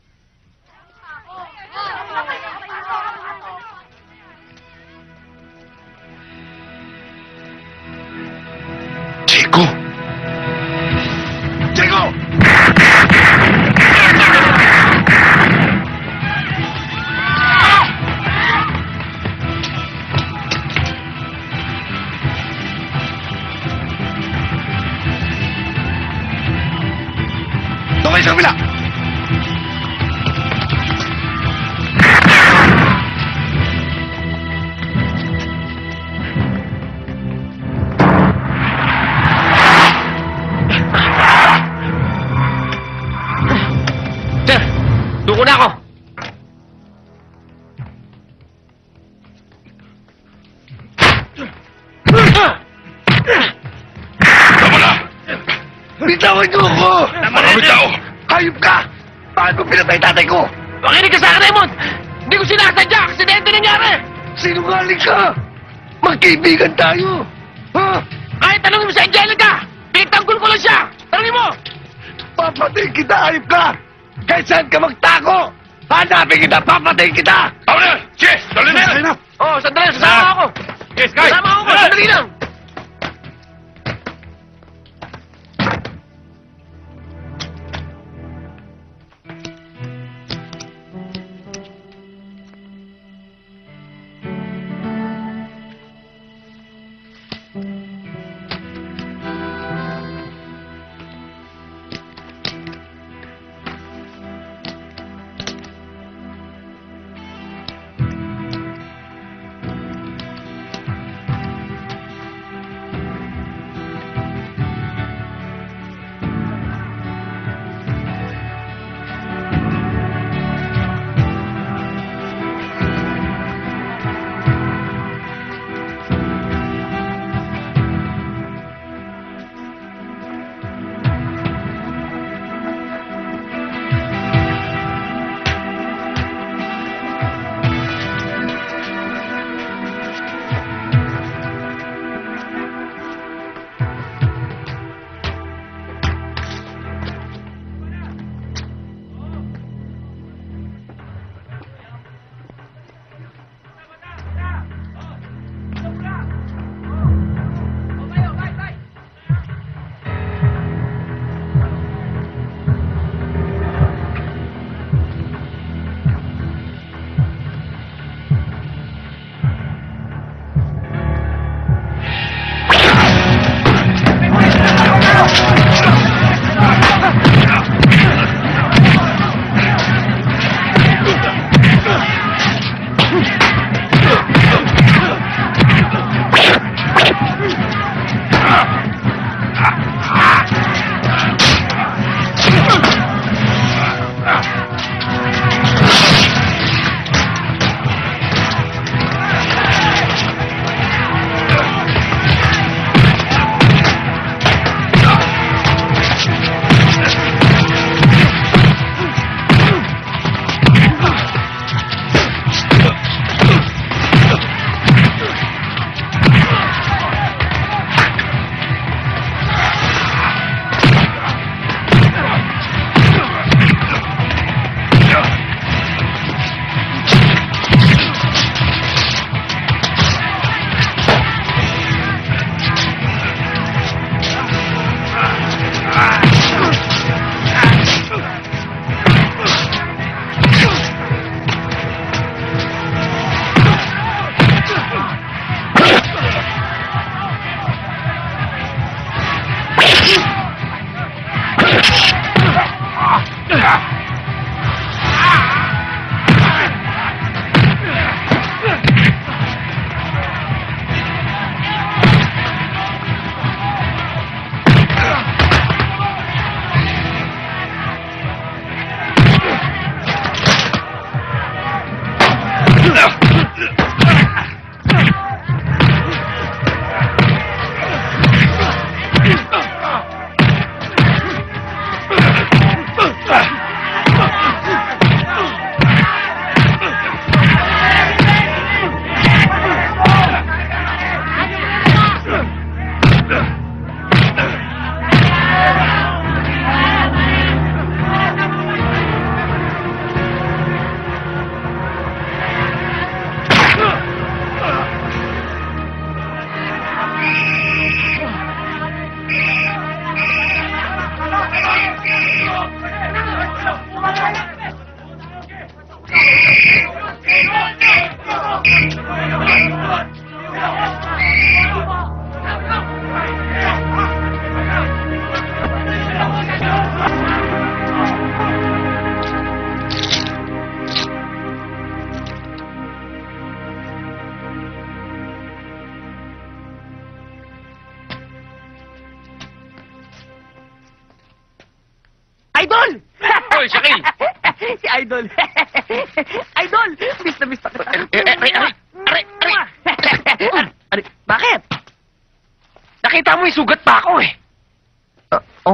Speaker 14: Bitawan niyo ako! Marami tao! Hayop ka! Bakit mo pinatay tatay ko?
Speaker 4: Makinig ka sa akin, Raymond! Hindi ko sinasadya! Aksidente nangyari!
Speaker 14: Sinungaling ka! Magkaibigan tayo! Ha?
Speaker 4: Kahit tanongin mo sa Angelica! Pinagtanggol ko lang siya! Tanongin mo!
Speaker 14: Papatayin kita, hayop ka! Kahit saan ka magtako! Hanapin kita! Papatayin kita!
Speaker 10: Tama na! Yes! Dali na!
Speaker 4: Oh, sandali, sasama ako!
Speaker 10: Yes, guys!
Speaker 4: Sasama ako, sandali lang!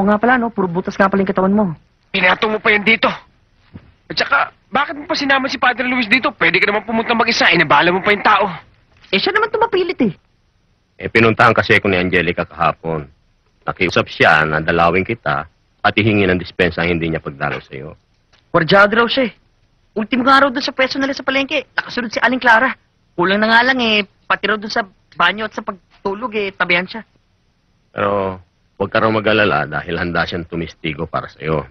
Speaker 7: Nga pala, no? Puro butas nga pala yung katawan mo.
Speaker 4: Pinatong mo pa yan dito. At saka, bakit mo pa sinama si Padre Luis dito? Pwede ka naman pumunta mag-isa. Inabala mo pa yung tao.
Speaker 7: Eh, siya naman tumapilit eh.
Speaker 11: Eh, pinuntahan kasi ako ni Angelica kahapon. Nakiusap siya na dalawin kita at ihingi ng dispensa hindi niya pagdalo sa iyo.
Speaker 7: Wardyado raw siya eh. Ultimo nga raw doon sa pwesto nila sa palengke. Nakasunod si Aling Clara. Kulang na nga lang eh. Pati raw doon sa banyo at sa pagtulog eh. Tabihan siya.
Speaker 11: Pero huwag ka raw mag-alala dahil handa siyang tumistigo para sa iyo.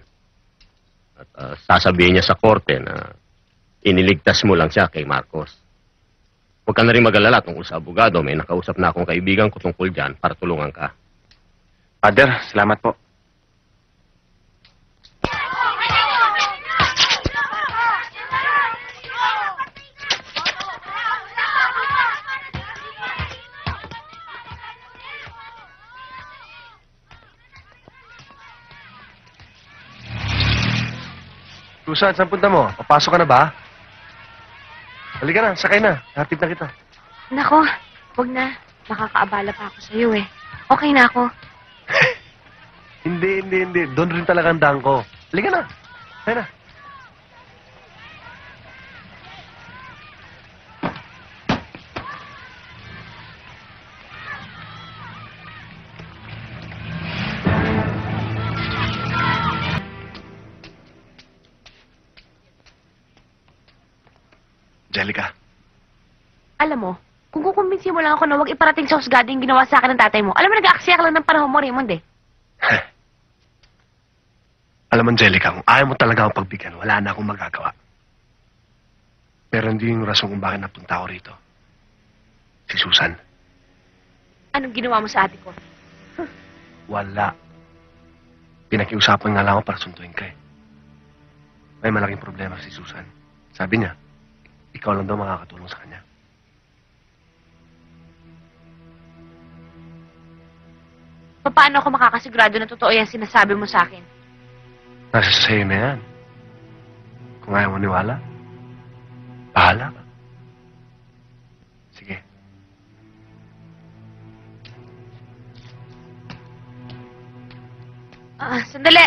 Speaker 11: At ah, sasabihin niya sa korte na iniligtas mo lang siya kay Marcos. Huwag ka na rin mag-alala tungkol sa abogado. May nakausap na akong kaibigan ko tungkol dyan para tulungan ka.
Speaker 4: Father, salamat po.
Speaker 5: Susan, saan punta mo? Papasok ka na ba? Halika na, sakay na. Hatid na kita.
Speaker 1: Nako, wag na. Nakakaabala pa ako sa'yo eh. Okay na ako.
Speaker 5: Hindi, hindi, hindi. Doon rin talaga ang daan ko. Halika na. Sakay na.
Speaker 1: Lang ako na huwag iparating sa husgado yung ginawa sa akin ng tatay mo, alam mo, nag-aaksaya ka lang ng panahon mo, Raymond eh.
Speaker 5: Alam mo, Angelica, kung ayaw mo talaga akong pagbigyan, wala na akong magagawa. Pero hindi yung rason kung bakit napunta ako rito. Si Susan,
Speaker 1: Anong ginawa mo sa ate ko?
Speaker 5: wala. Pinakiusapan nga lang ako para sunduin ka eh. May malaking problema si Susan. Sabi niya, ikaw lang daw makakatulong sa kanya.
Speaker 1: Paano ako makakasigurado na totoo yan sinasabi mo sa akin?
Speaker 5: Nasa sa'yo na yan. Kung ayaw mo niwala, bahala ka. Sige.
Speaker 1: Ah, sandali.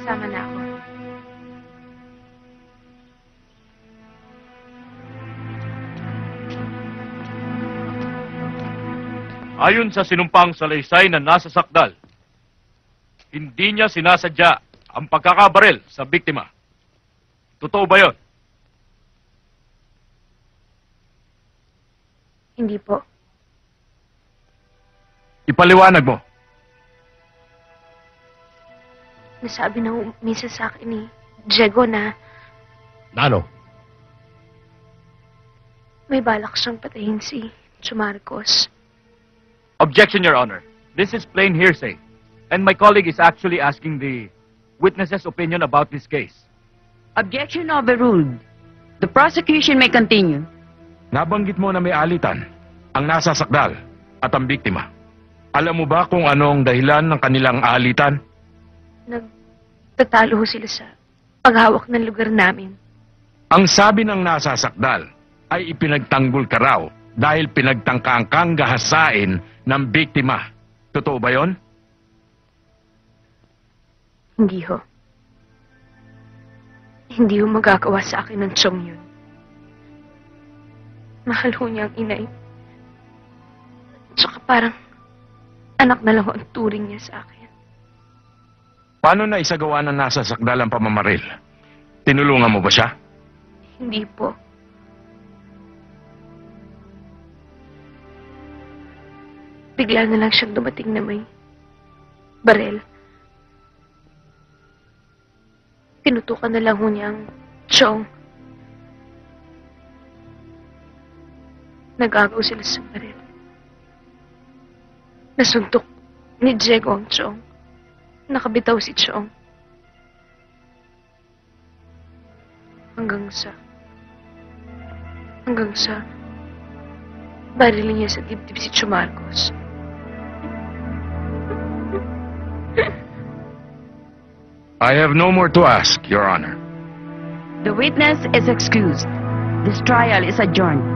Speaker 1: Sama na
Speaker 10: Ayon sa sinumpang salaysay na nasa sakdal, hindi niya sinasadya ang pagkakabaril sa biktima. Totoo ba yon?
Speaker 1: Hindi po.
Speaker 10: Ipaliwanag mo.
Speaker 1: Nasabi na minsan sa akin ni Diego na
Speaker 10: Nano?
Speaker 1: may balak siyang patayin si Chumarcos.
Speaker 10: Objection, Your Honor. This is plain hearsay. And my colleague is actually asking the witness's opinion about this case.
Speaker 6: Objection overruled. The prosecution may continue.
Speaker 15: Nabanggit mo na may alitan, ang nasa sakdal at ang biktima. Alam mo ba kung anong dahilan ng kanilang alitan?
Speaker 1: Nagtatalo ho sila sa paghawak ng lugar namin.
Speaker 15: Ang sabi ng nasa sakdal ay ipinagtanggol ka raw dahil pinagtangkang kang gahasain ng biktima. Totoo ba yon?
Speaker 1: Hindi ho. Hindi ho magagawa sa akin ng chong yun. Mahal ho niya ang inay. Tsaka parang anak na lang ho ang turing niya sa akin.
Speaker 15: Paano na isagawa ng nasa sakdal ang pamamaril? Tinulungan mo ba siya?
Speaker 1: Hindi po. Bigla na lang siyang dumating na may barel. Tinutukan na lang ho niya chong. Nagagaw sila sa barel. Nasuntok ni Diego ang chong. Nakabitaw si chong. Hanggang sa Hanggang sa barilin niya sa dibdib si Chumarcos.
Speaker 15: I have no more to ask, Your Honor.
Speaker 16: The witness is excused. This trial is adjourned.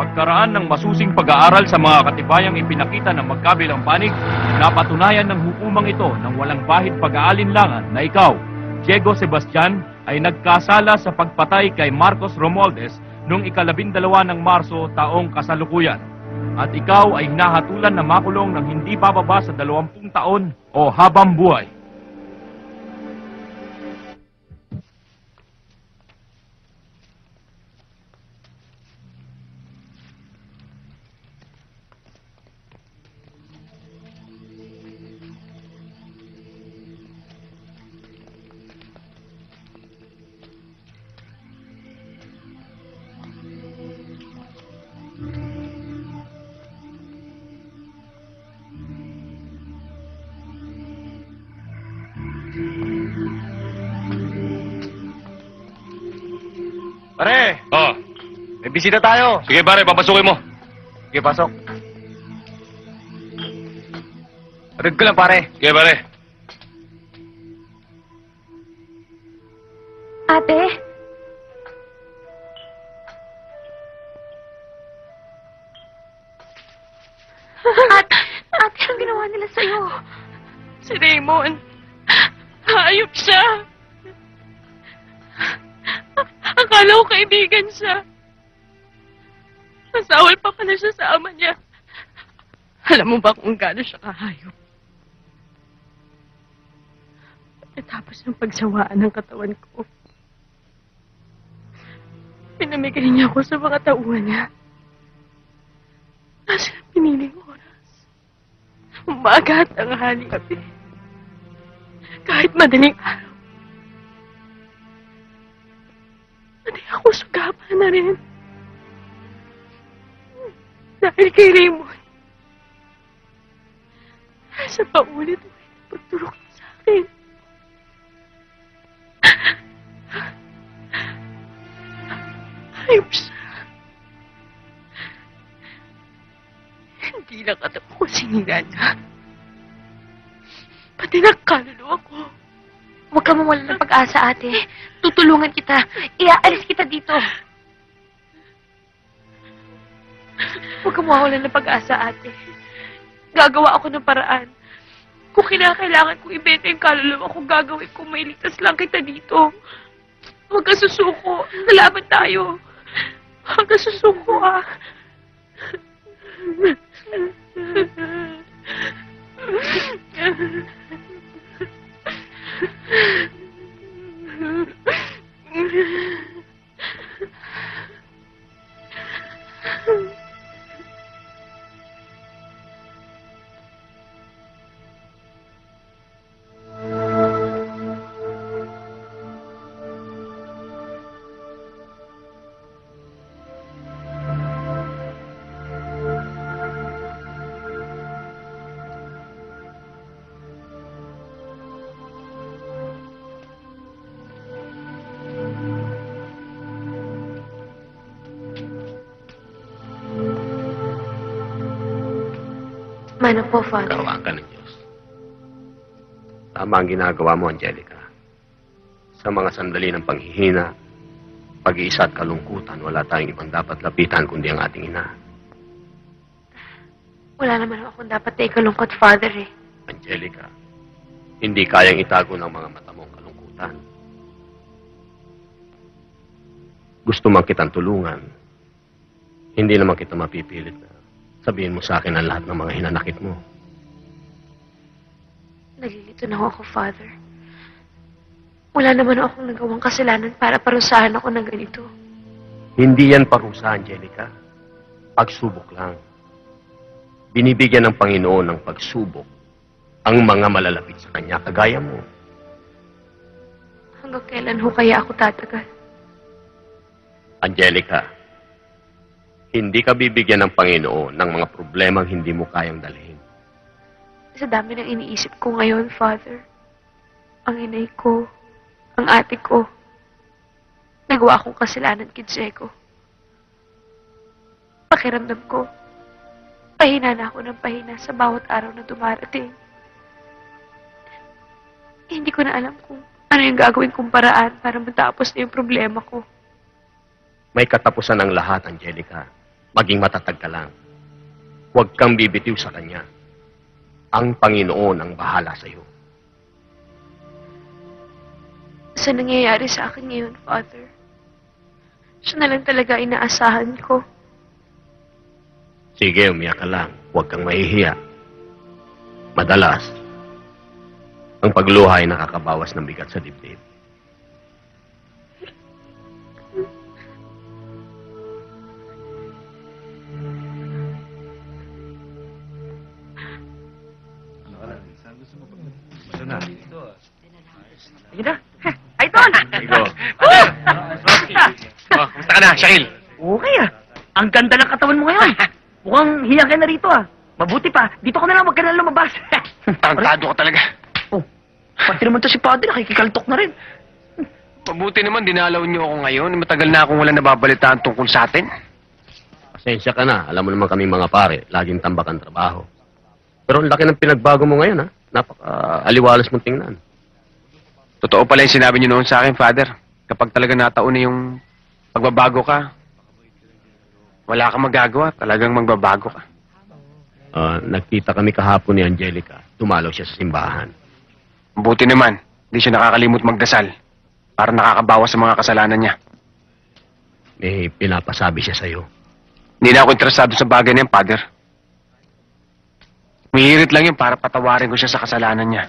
Speaker 10: Pagkaraan ng masusing pag-aaral sa mga katibayang ipinakita ng magkabilang panig, napatunayan ng hukumang ito ng walang bahid pag-aalinlangan na ikaw, Diego Sebastian, ay nagkasala sa pagpatay kay Marcos Romualdez noong ikalabindalawa ng Marso taong kasalukuyan. At ikaw ay hinahatulan na makulong ng hindi bababa sa dalawampung taon o habang buhay.
Speaker 8: Bisita tayo.
Speaker 10: sige pare, papasukin mo.
Speaker 8: Sige, pasok. Red ko lang, pare.
Speaker 10: Sige pare.
Speaker 1: Ate? Ate, ate, anong ginawa nila sa'yo?
Speaker 17: Si Raymond. Hayop siya. Akala ko kaibigan siya. Nasawal pa pala siya sa ama niya. Alam mo ba kung gaano siya kahayop? Pagkatapos ng pagsawaan ng katawan ko, pinamigay niya ako sa mga tauhan niya. Nasa piniling oras. Umaga at tanghali gabi. Kahit madaling araw. Pati ako sugapa na rin. Dahil kay Raymond. Dahil sa paulit-ulit na pagturok niya sa akin. Ayop siya. Hindi lang katawan ko sinira niya. Pati ng kaluluwa ko.
Speaker 1: Huwag ka mawala ng pag-asa, ate. Tutulungan kita. Iaalis kita dito. Huwag ka mawala ng pag-asa, ate.
Speaker 17: Gagawa ako ng paraan. Kung kinakailangan kong ibenta yung kaluluwa ko, gagawin ko mailigtas lang kita dito. Huwag ka susuko. Lalaban tayo. Huwag ka susuko, ah.
Speaker 1: Mano po, Father.
Speaker 11: Kaawaan ka ng Diyos. Tama ang ginagawa mo, Angelica. Sa mga sandali ng panghihina, pag-iisa at kalungkutan, wala tayong ibang dapat lapitan kundi ang ating ina.
Speaker 1: Wala naman akong dapat na ikalungkot, Father, eh.
Speaker 11: Angelica, hindi kayang itago ng mga mata mong kalungkutan. Gusto man kitang tulungan, hindi naman kita mapipilit na sabihin mo sa akin ang lahat ng mga hinanakit mo.
Speaker 1: Nalilito na ako, Father. Wala naman akong nagawang kasalanan para parusahan ako ng ganito.
Speaker 11: Hindi yan parusa, Angelica. Pagsubok lang. Binibigyan ng Panginoon ng pagsubok ang mga malalapit sa Kanya kagaya mo.
Speaker 1: Hanggang kailan ho kaya ako tatagal?
Speaker 11: Angelica, Hindi ka bibigyan ng Panginoon ng mga problemang hindi mo kayang dalhin.
Speaker 1: Sa dami ng iniisip ko ngayon, Father. Ang inay ko, ang ate ko. Nagawa akong kasalanan kay Diego. Pakiramdam ko, pahina na ako ng pahina sa bawat araw na dumarating. Hindi ko na alam kung ano yung gagawin kong paraan para matapos na yung problema ko.
Speaker 11: May katapusan ang lahat, Angelica. Maging matatag ka lang. Huwag kang bibitiw sa Kanya. Ang Panginoon ang bahala sa iyo.
Speaker 1: Sa nangyayari sa akin ngayon, Father. Siya na lang talaga inaasahan ko.
Speaker 11: Sige, umiyak ka lang. Huwag kang mahihiya. Madalas, ang pagluha ay nakakabawas ng bigat sa dibdib.
Speaker 7: Sige na. Ay, Ton!
Speaker 11: Ikaw.
Speaker 4: Oh, kumusta ka na, Shaquille?
Speaker 7: Okay ah. Ang ganda ng katawan mo ngayon. Mukhang hiya ka na rito ah. Mabuti pa, dito ka na lang, wag ka na lumabas.
Speaker 4: Tarantado ka talaga.
Speaker 7: oh, pati naman to si Padre, nakikikaltok na rin.
Speaker 4: Mabuti naman, dinalaw niyo ako ngayon. Matagal na akong wala nababalitaan tungkol sa atin.
Speaker 11: Pasensya ka na. Alam mo naman kami mga pare, laging tambak ang trabaho. Pero ang laki ng pinagbago mo ngayon, ha? Napaka-aliwalas mong tingnan.
Speaker 4: Totoo pala yung sinabi niyo noon sa akin, Father. Kapag talaga nataon na yung pagbabago ka, wala kang magagawa. Talagang magbabago ka.
Speaker 11: Ah, nagkita kami kahapon ni Angelica. Tumalaw siya sa simbahan.
Speaker 4: Mabuti naman, hindi siya nakakalimot magdasal. Para nakakabawas sa mga kasalanan niya.
Speaker 11: May pinapasabi siya sa'yo.
Speaker 4: Hindi na ako interesado sa bagay na yan, Father. Umihirit lang yun para patawarin ko siya sa kasalanan niya.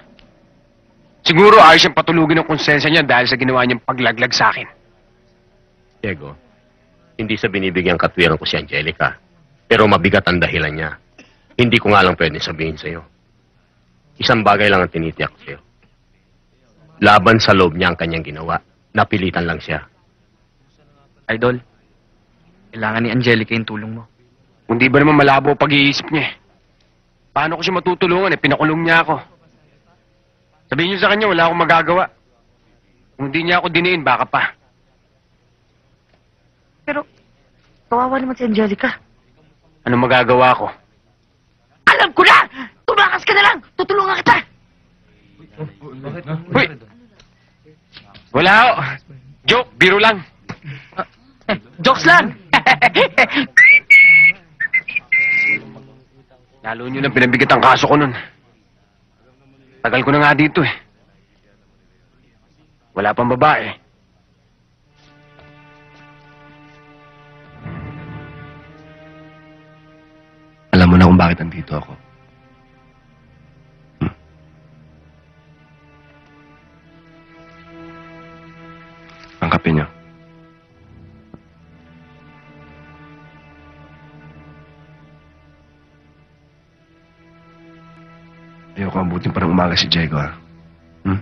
Speaker 4: Siguro ayos siyang patulugin ng konsensya niya dahil sa ginawa niyang paglaglag sa akin.
Speaker 11: Diego, hindi sa binibigyan katwiran ko si Angelica. Pero mabigat ang dahilan niya. Hindi ko nga lang pwede sabihin sa'yo. Isang bagay lang ang tinitiyak ko sa'yo. Laban sa loob niya ang kanyang ginawa. Napilitan lang siya.
Speaker 7: Idol, kailangan ni Angelica yung tulong mo.
Speaker 4: Hindi ba naman malabo ang pag-iisip niya eh? Paano ko siya matutulungan eh? Pinakulong niya ako. Sabihin niyo sa kanya, wala akong magagawa. Kung hindi niya ako diniin, baka pa.
Speaker 7: Pero, kawawa naman si Angelica.
Speaker 4: Ano magagawa ko?
Speaker 7: Alam ko na! Tumakas ka na lang! Tutulungan kita!
Speaker 4: Uy! Wala ako. Joke, biro lang.
Speaker 7: Jokes lang!
Speaker 4: Lalo niyo nang pinabigat ang kaso ko nun. Tagal ko na nga dito eh. Wala pang babae.
Speaker 5: Alam mo na kung bakit nandito ako. Hmm? Ang kape niyo. Ayoko abutin parang umaga si Diego, ha? Hmm?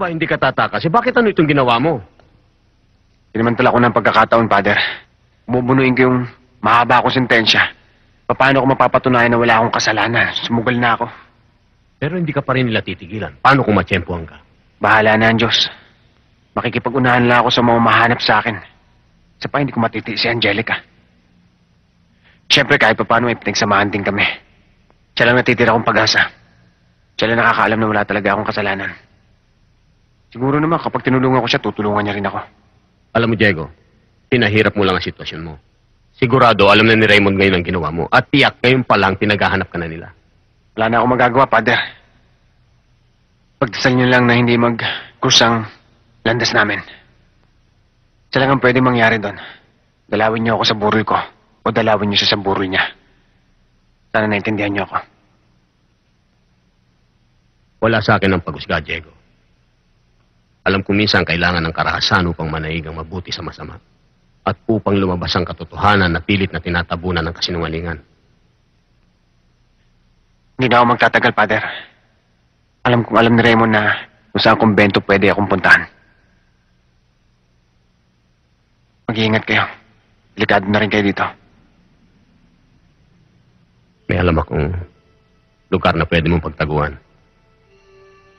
Speaker 11: Ba hindi ka tatakas? Eh, bakit ano itong ginawa mo?
Speaker 4: Pinamantala ko ng pagkakataon, Father. Bubunuin ko yung mahaba akong sentensya. Paano ko mapapatunayan na wala akong kasalanan? Sumugal na ako.
Speaker 11: Pero hindi ka pa rin nila titigilan. Paano kung matsyempohan ka?
Speaker 4: Bahala na ang Diyos. Makikipag-unahan lang ako sa mga mahanap sa akin. Sa pa hindi ko matiti si Angelica. Siyempre kahit pa paano may pinagsamahan din kami. Siya lang natitira kong pag-asa. Siya lang nakakaalam na wala talaga akong kasalanan. Siguro naman kapag tinulungan ko siya, tutulungan niya rin ako.
Speaker 11: Alam mo, Diego, pinahirap mo lang ang sitwasyon mo. Sigurado, alam na ni Raymond ngayon ang ginawa mo. At tiyak, ngayon pa lang, pinaghahanap ka na nila.
Speaker 4: Wala na akong magagawa, Father. Pagdasal niyo lang na hindi mag-cruise ang landas namin. Siya lang ang pwedeng mangyari doon. Dalawin niyo ako sa burol ko o dalawin niyo siya sa burol niya. Sana naintindihan niyo ako.
Speaker 11: Wala sa akin ang paghusga, Diego. Alam ko minsan kailangan ng karahasan upang manaig ang mabuti sa masama. At upang lumabas ang katotohanan na pilit na tinatabunan ng kasinungalingan.
Speaker 4: Hindi na ako magtatagal, Father. Alam kong alam ni Raymond na kung saan kumbento pwede akong puntahan. Mag-iingat kayo. Delikado na rin kayo dito.
Speaker 11: May alam akong lugar na pwede mong pagtaguan.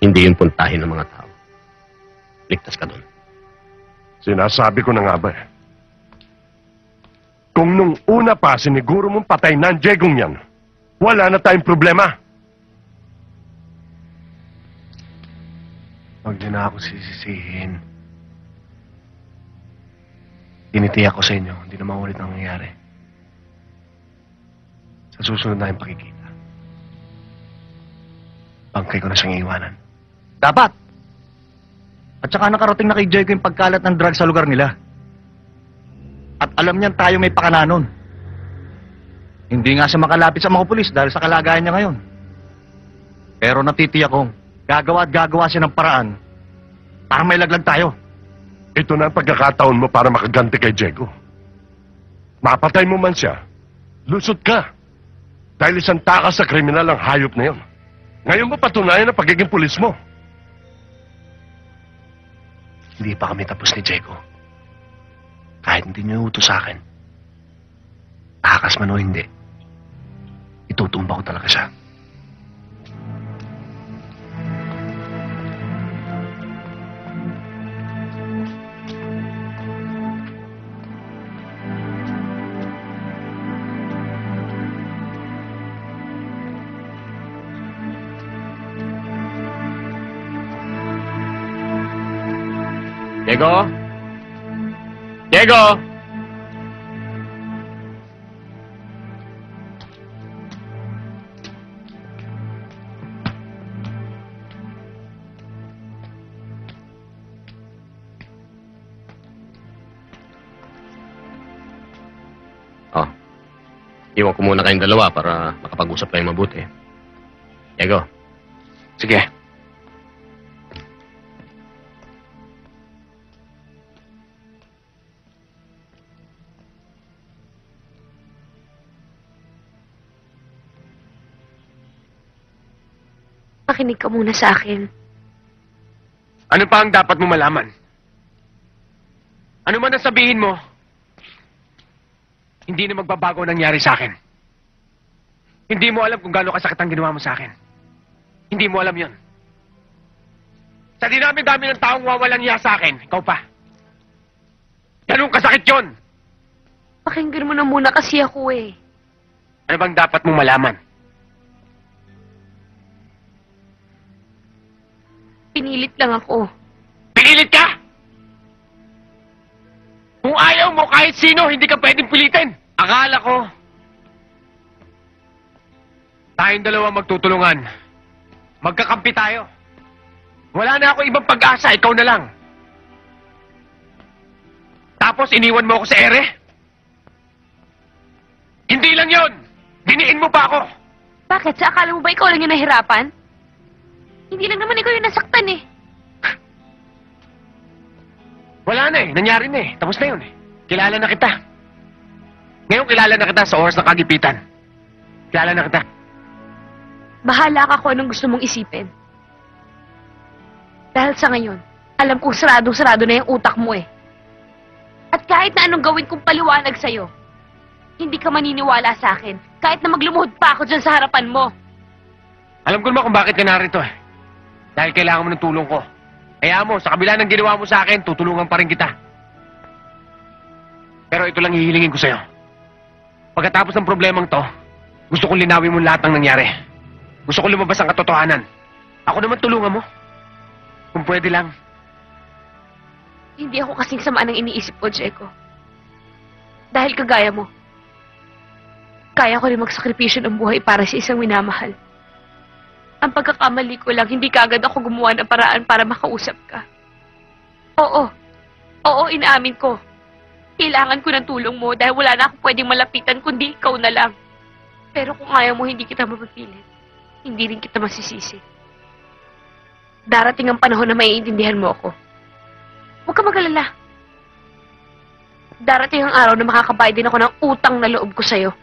Speaker 11: Hindi yung puntahin ng mga tao. Ligtas ka doon.
Speaker 12: Sinasabi ko na nga ba eh. Kung nung una pa siniguro mong patay na ang Jegong yan, wala na tayong problema.
Speaker 5: Huwag niyo na ako sisisihin. Tinitiyak ko sa inyo, hindi na maulit ang nangyayari. Sa susunod na yung pakikita. Bangkay ko na siyang iiwanan.
Speaker 7: Dapat. At saka nakarating na kay Jericho yung pagkalat ng drug sa lugar nila. At alam niyan tayo may pakana nun. Hindi nga siya makalapit sa mga pulis dahil sa kalagayan niya ngayon. Pero natitiyak kong gagawa at gagawa siya ng paraan para may laglag tayo.
Speaker 12: Ito na ang pagkakataon mo para makaganti kay Jego. Mapatay mo man siya, lusot ka. Dahil isang takas sa kriminal ang hayop na yon. Ngayon mo patunayan ang pagiging pulis mo.
Speaker 5: Hindi pa kami tapos ni Diego. Kahit hindi niyo utos sa akin. Takas man o hindi. Itutumba ko talaga siya.
Speaker 11: Diego? Diego! Oh. Iwan ko muna kayong dalawa para makapag-usap kayo mabuti. Diego,
Speaker 4: Sige.
Speaker 1: Makinig ka muna sa akin.
Speaker 4: Ano pa ang dapat mo malaman? Ano man ang sabihin mo, hindi na magbabago ang nangyari sa akin. Hindi mo alam kung gaano kasakit ang ginawa mo sa akin. Hindi mo alam yon. Sa dinami-dami ng taong wawalang iya sa akin, ikaw pa. Ganun kasakit yon.
Speaker 1: Pakinggan mo na muna kasi ako eh.
Speaker 4: Ano bang dapat mong malaman?
Speaker 1: Pinilit lang ako.
Speaker 4: Pinilit ka! Kung ayaw mo kahit sino, hindi ka pwedeng pilitin. Akala ko, tayong dalawa magtutulungan. Magkakampi tayo. Wala na ako ibang pag-asa, ikaw na lang. Tapos iniwan mo ako sa ere? Hindi lang yon. Diniin mo pa ako.
Speaker 1: Bakit? Sa akala mo ba ikaw lang yung nahirapan? Hindi lang naman ikaw yung nasaktan eh.
Speaker 4: Wala na eh. Nangyari na eh. Tapos na yun eh. Kilala na kita. Ngayon kilala na kita sa oras ng kagipitan. Kilala na kita.
Speaker 1: Bahala ka kung anong gusto mong isipin. Dahil sa ngayon, alam kong sarado-sarado na yung utak mo eh. At kahit na anong gawin kong paliwanag sa'yo, hindi ka maniniwala sa akin. Kahit na maglumuhod pa ako dyan sa harapan mo.
Speaker 4: Alam ko naman kung bakit ka narito eh. Dahil kailangan mo ng tulong ko. Kaya mo, sa kabila ng ginawa mo sa akin, tutulungan pa rin kita. Pero ito lang hihilingin ko sa'yo. Pagkatapos ng problemang to, gusto kong linawin mo lahat ng nangyari. Gusto kong lumabas ang katotohanan. Ako naman tulungan mo. Kung pwede lang.
Speaker 1: Hindi ako kasing sama ng iniisip ko, Jeko. Dahil kagaya mo, kaya ko rin magsakripisyo ng buhay para sa isang minamahal. Ang pagkakamali ko lang, hindi kaagad ako gumawa ng paraan para makausap ka. Oo. Oo, inaamin ko. Kailangan ko ng tulong mo dahil wala na akong pwedeng malapitan kundi ikaw na lang. Pero kung ayaw mo, hindi kita mapapilit. Hindi rin kita masisisi. Darating ang panahon na maiintindihan mo ako. Huwag ka mag-alala. Darating ang araw na makakabayad din ako ng utang na loob ko sa'yo.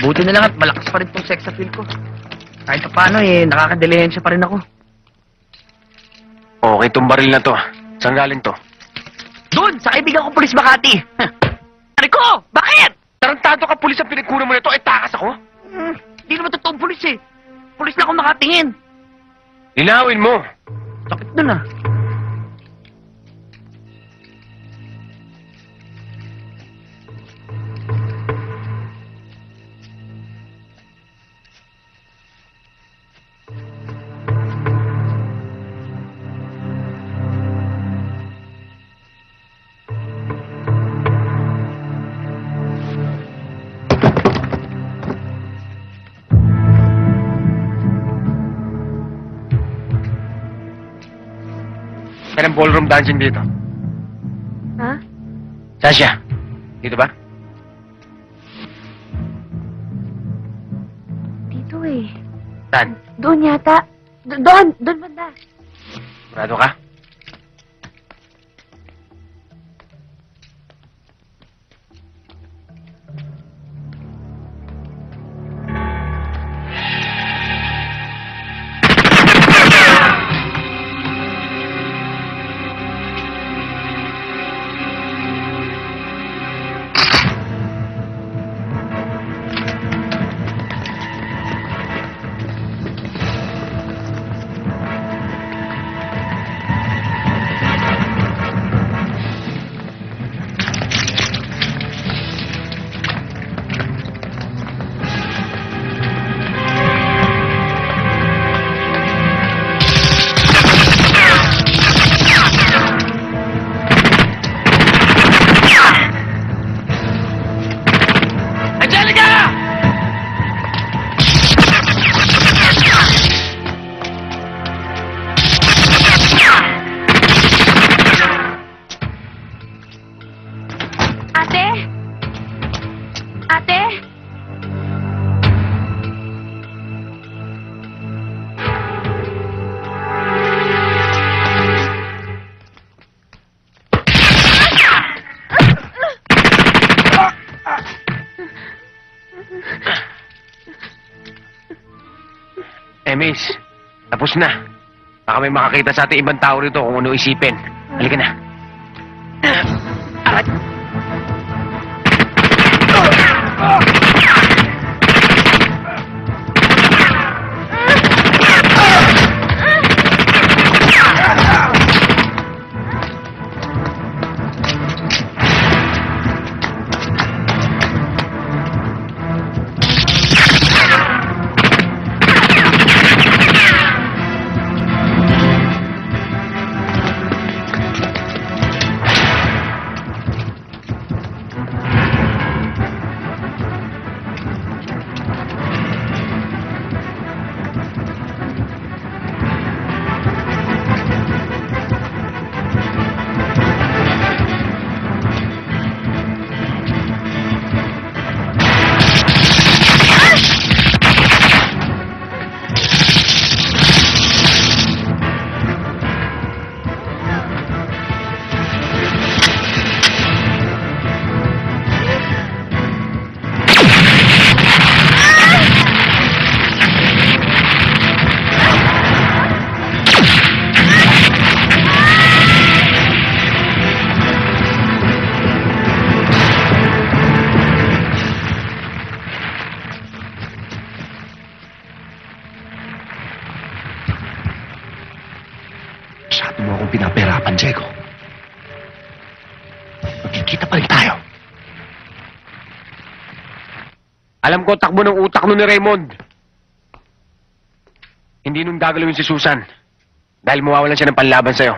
Speaker 7: Buti na lang at malakas pa rin tong sex appeal ko. Kahit pa paano eh, nakakadelehensya pa rin ako.
Speaker 4: Okay, itong baril na to. Saan galing to?
Speaker 7: Doon! Sa kaibigan ko, Pulis Makati! Rico! Bakit?
Speaker 4: Tarantado ka, pulis ang pinagkunan mo na to. Eh, takas ako?
Speaker 7: Hmm, Hindi naman totoong pulis eh. Pulis na ako makatingin.
Speaker 4: Linawin mo.
Speaker 7: Sakit nun ah.
Speaker 4: Saan ang ballroom dancing dito?
Speaker 1: Ha?
Speaker 4: Sasha, dito ba?
Speaker 1: Dito eh.
Speaker 4: Saan?
Speaker 1: Doon yata. Do- doon! Doon banda.
Speaker 4: Sigurado ka? Tapos na. Baka may makakita sa ating ibang tao rito kung ano isipin. Halika na.
Speaker 5: Aray! Ah! ah. ah.
Speaker 4: Alam ko takbo ng utak nun ni Raymond. Hindi nung gagalawin si Susan. Dahil mawawalan siya ng panlaban sa'yo.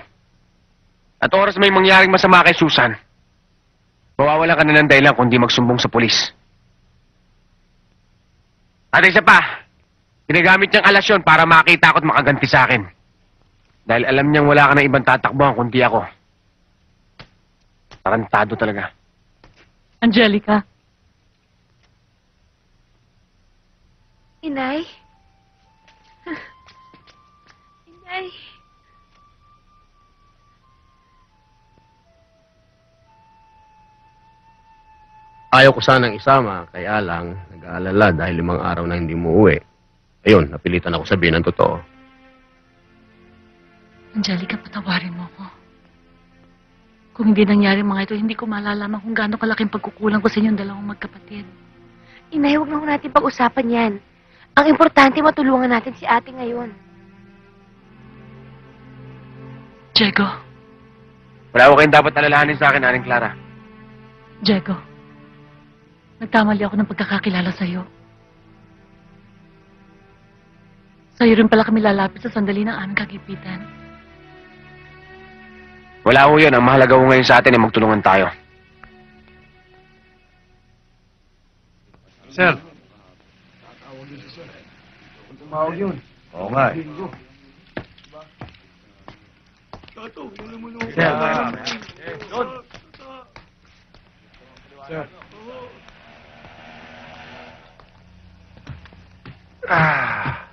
Speaker 4: At oras may mangyaring masama kay Susan, mawawalan ka na ng dahilan kung di magsumbong sa polis. At isa pa, ginagamit niyang alasyon para makita ako at makaganti sa akin. Dahil alam niyang wala ka na ibang tatakbuhan kundi ako. Tarantado talaga.
Speaker 6: Angelica,
Speaker 1: Inay? Inay?
Speaker 11: Ayaw ko sanang isama, kaya lang nag-aalala dahil limang araw na hindi mo uwi. Ayun, napilitan ako sabihin ang totoo.
Speaker 6: Angelica, patawarin mo ko. Kung hindi nangyari mga ito, hindi ko malalaman kung gaano kalaking pagkukulang ko sa inyong dalawang magkapatid.
Speaker 1: Inay, huwag na ho natin pag-usapan yan. Ang importante, matulungan natin si ate ngayon.
Speaker 6: Diego,
Speaker 4: Wala ko kayong dapat alalahanin sa akin, Aling Clara.
Speaker 6: Diego. Nagkamali ako ng pagkakakilala sa'yo. Sa'yo rin pala kami lalapit sa sandali ng aming kagipitan.
Speaker 4: Wala ko yun. Ang mahalaga ko ngayon sa atin ay magtulungan tayo.
Speaker 12: Sir. Oo nga eh. Ah.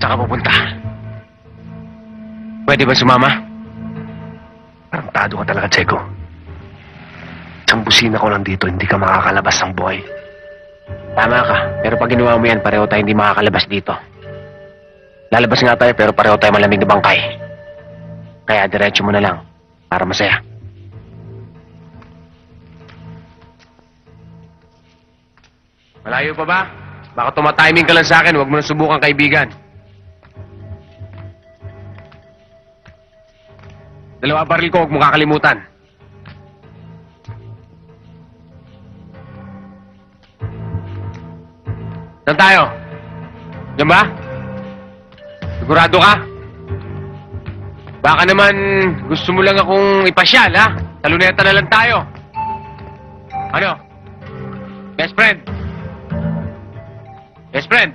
Speaker 4: Saka pupunta. Pwede ba sumama?
Speaker 5: Tarantado ka talaga, Diego. Busina ko lang dito, hindi ka makakalabas ng buhay.
Speaker 4: Tama ka. Pero pag ginawa mo yan, pareho tayo hindi makakalabas dito. Lalabas nga tayo, pero pareho tayo malamig na bangkay. Kaya diretso mo na lang, para masaya. Malayo pa ba? Baka tumatiming ka lang sa akin, huwag mo na subukan kaibigan. Dalawa baril ko, huwag mo kakalimutan. Saan tayo? Diyan ba? Sigurado ka? Baka naman gusto mo lang akong ipasyal, ha? Sa luneta na lang tayo. Ano? Best friend? Best friend?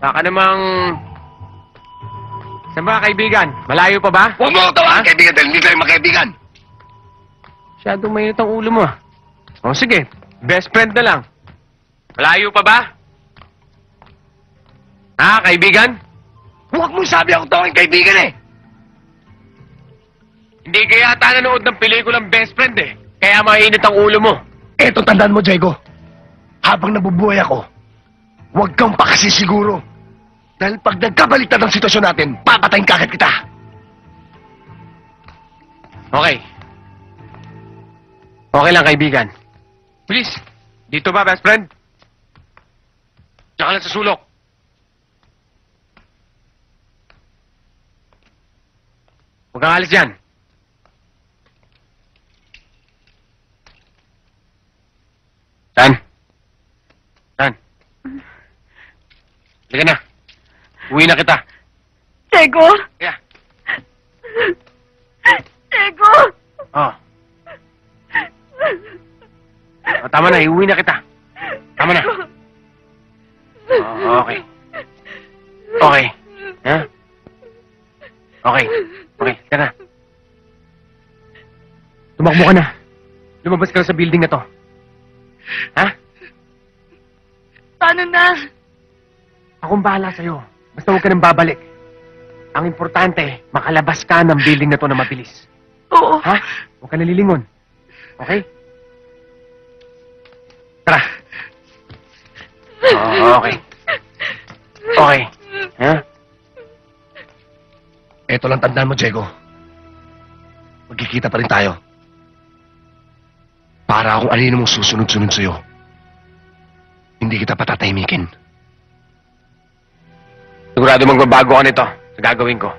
Speaker 4: Baka namang... Saan ba, kaibigan? Malayo pa ba?
Speaker 5: Huwag mo ako tawagan, kaibigan, dahil hindi tayo makaibigan.
Speaker 4: Masyadong mainit ang ulo mo. ah. O sige, best friend na lang. Malayo pa ba? Ha, kaibigan?
Speaker 5: Huwag mo sabi ako tawagin kaibigan eh.
Speaker 4: Hindi ka yata nanood ng pelikulang best friend eh. Kaya mainit ang ulo mo.
Speaker 5: Eto, tandaan mo, Diego. Habang nabubuhay ako, huwag kang pakasisiguro. Dahil pag nagkabaliktad ang sitwasyon natin, papatayin kagad kita.
Speaker 4: Okay. Okay lang, kaibigan. Please, dito ba, best friend? Tsaka lang sa sulok. Huwag kang alis dyan. Saan? Saan? Halika na. Uwi na kita.
Speaker 6: Diego!
Speaker 4: Kaya.
Speaker 6: Diego!
Speaker 4: Oh. oh tama na, iuwi na kita. Okay. Okay, ka na. Tumakbo ka na. Lumabas ka na sa building na to. Ha?
Speaker 6: Paano na?
Speaker 4: Akong bahala sa'yo. Basta huwag ka nang babalik. Ang importante, makalabas ka ng building na to na mabilis.
Speaker 6: Oo.
Speaker 4: Ha? Huwag ka nalilingon. Okay? Tara. Oo, okay. Okay. Ha?
Speaker 5: Eto lang tandaan mo, Diego. Magkikita pa rin tayo. Para akong alino mong susunod-sunod sa'yo. Hindi kita patatahimikin.
Speaker 4: Sigurado magbabago ka nito sa gagawin ko.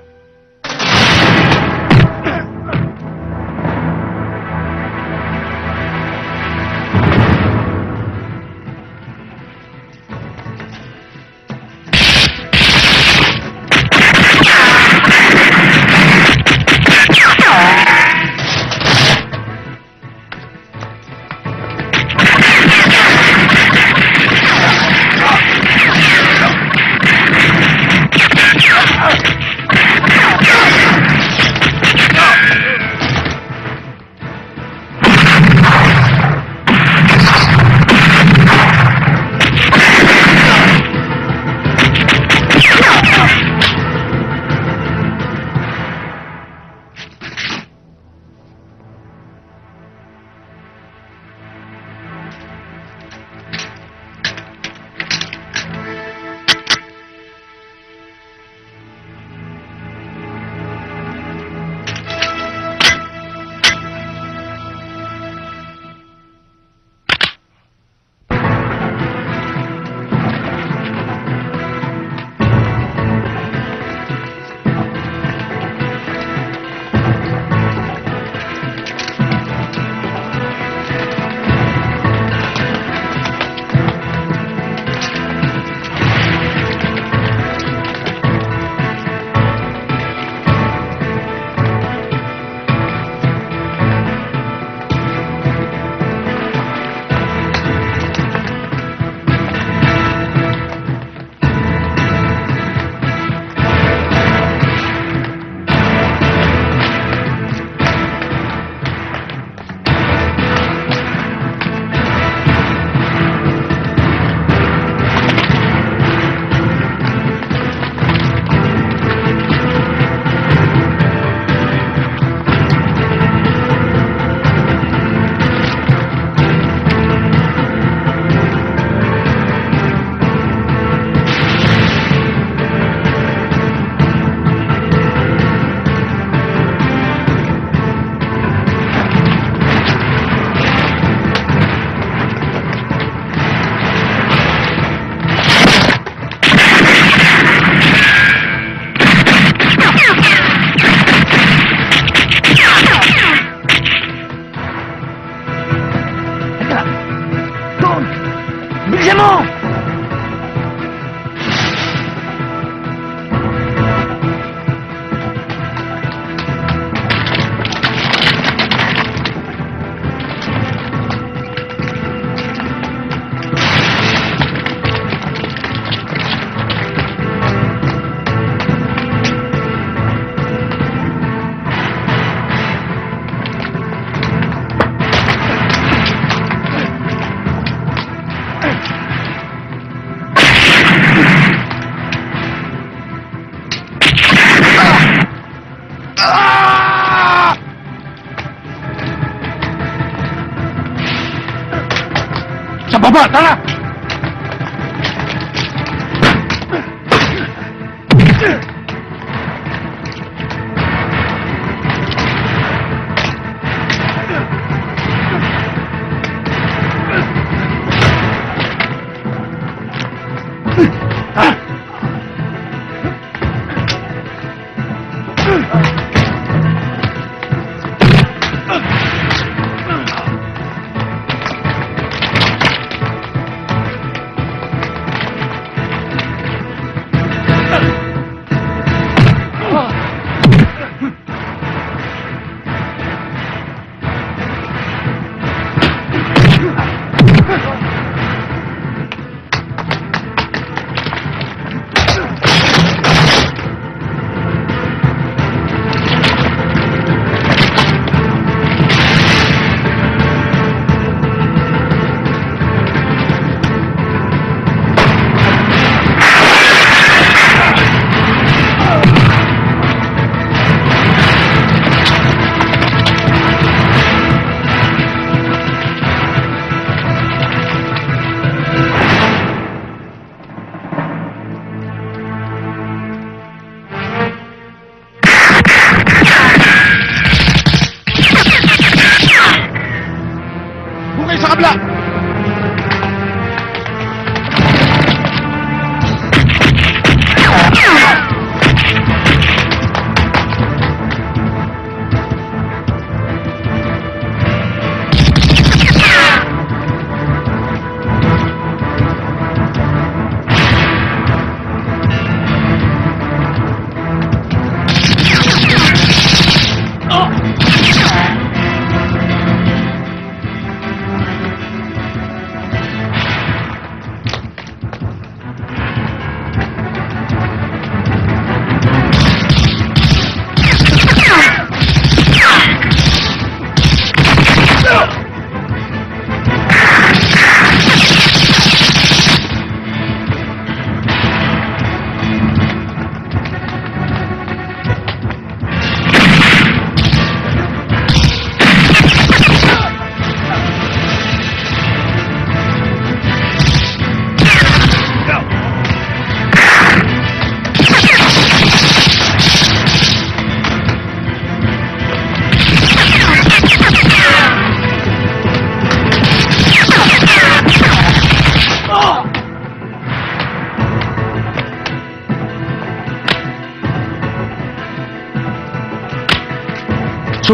Speaker 5: Sa baba, tara! Bukay sa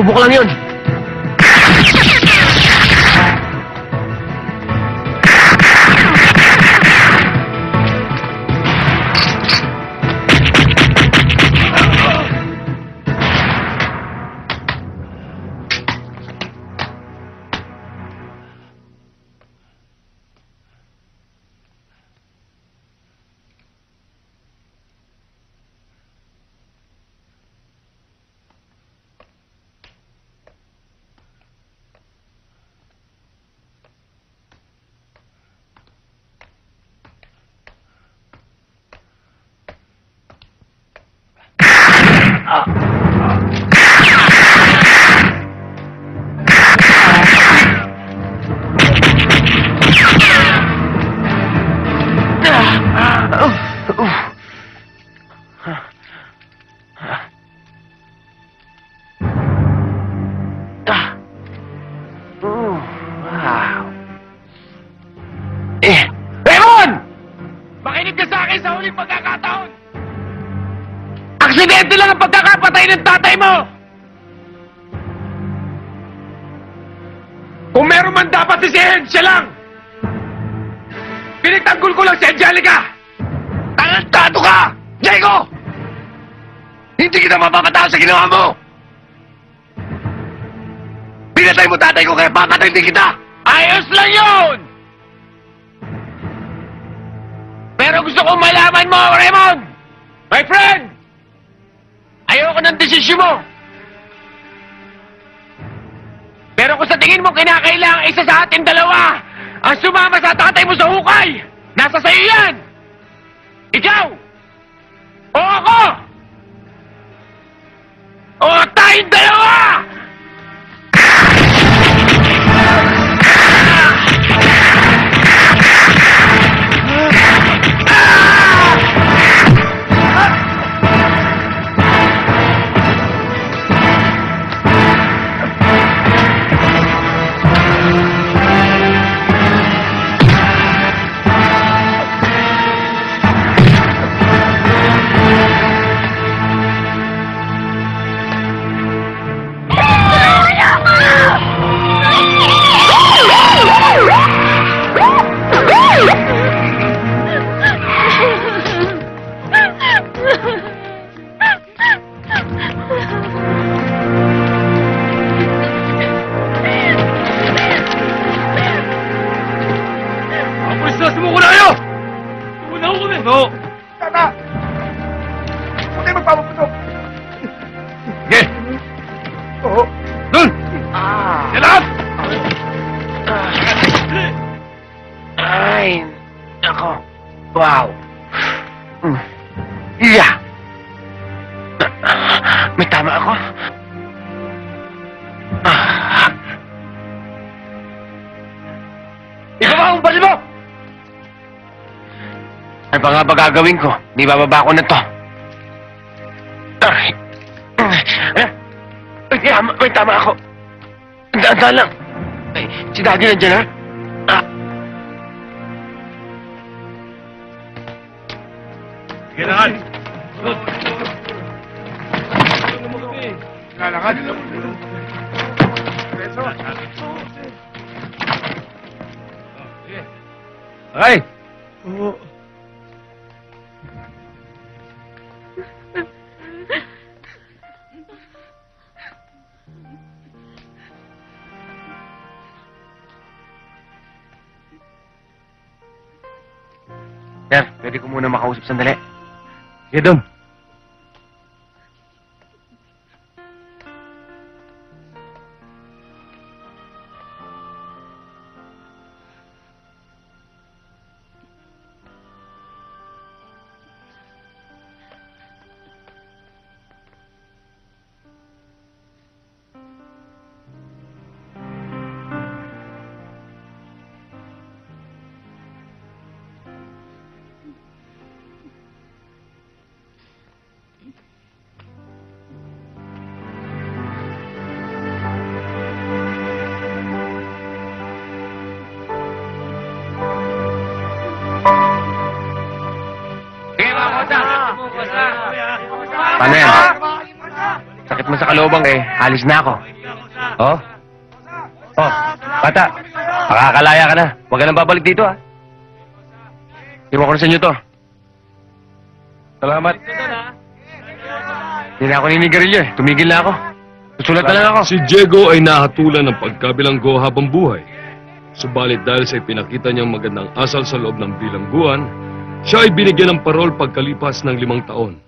Speaker 11: Subok lang yun.
Speaker 4: Ko lang si Angelica! Tangantado ka! Diego! Hindi kita mapapatao sa ginawa mo! Pinatay mo tatay ko kaya papatay din kita! Ayos lang yun! Pero gusto kong malaman mo, Raymond! My friend! Ayoko ng desisyon mo! Pero kung sa tingin mo kinakailangan isa sa atin dalawa ang sumama sa tatay mo sa hukay, nasa sa'yo yan! Ikaw! O ako! O tayong dalawa! Ba gagawin ko? Di bababa ko na to. Ay. Eh, Ay, tama, tama ako. Daan lang. Ay, si Daddy nandiyan ha? Sandali. Sige. Alis na ako.
Speaker 8: Oh? Oh, bata. Makakalaya ka na. Huwag ka nang babalik dito, ah.
Speaker 4: Iwan ko na sa inyo to.
Speaker 18: Salamat.
Speaker 4: Hindi na ako ninigarilyo eh. Tumigil na ako. Susulat na lang ako.
Speaker 19: Si Diego ay nahatulan ng pagkabilanggo habang buhay. Subalit dahil sa ipinakita niyang magandang asal sa loob ng bilangguan, siya ay binigyan ng parol pagkalipas ng limang taon.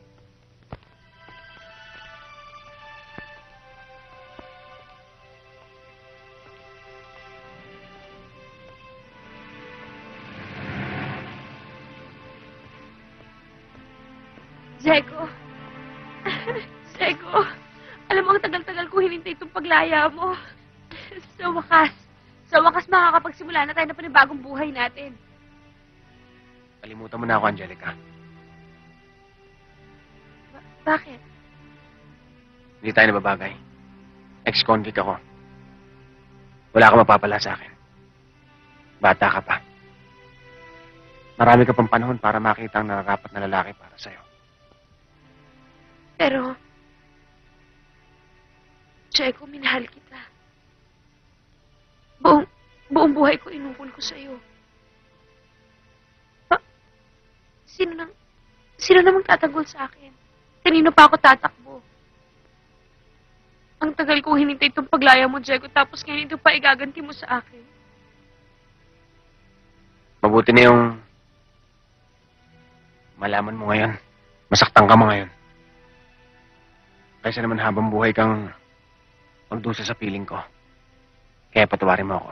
Speaker 1: Jego. Jego. Alam mo, ang tagal-tagal ko hinintay itong paglaya mo. Sa wakas. Sa wakas makakapagsimula na tayo na panibagong buhay natin.
Speaker 4: Kalimutan mo na ako, Angelica.
Speaker 1: Ba- bakit?
Speaker 4: Hindi tayo nababagay. Ex-convict ako. Wala ka mapapala sa akin. Bata ka pa. Marami ka pang panahon para makita ang nararapat na lalaki para sa'yo.
Speaker 1: Pero, Jego, minahal kita. Buong, buong buhay ko inukol ko sa'yo. Pa, sino nang, sino namang tatanggol sa akin? Kanino pa ako tatakbo? Ang tagal kong hinintay itong paglaya mo, Jego, tapos ngayon ito pa igaganti mo sa akin.
Speaker 4: Mabuti na yung malaman mo ngayon. Masaktan ka mo ngayon. Kaysa naman habang buhay kang magdusa sa piling ko. Kaya patawarin mo ako.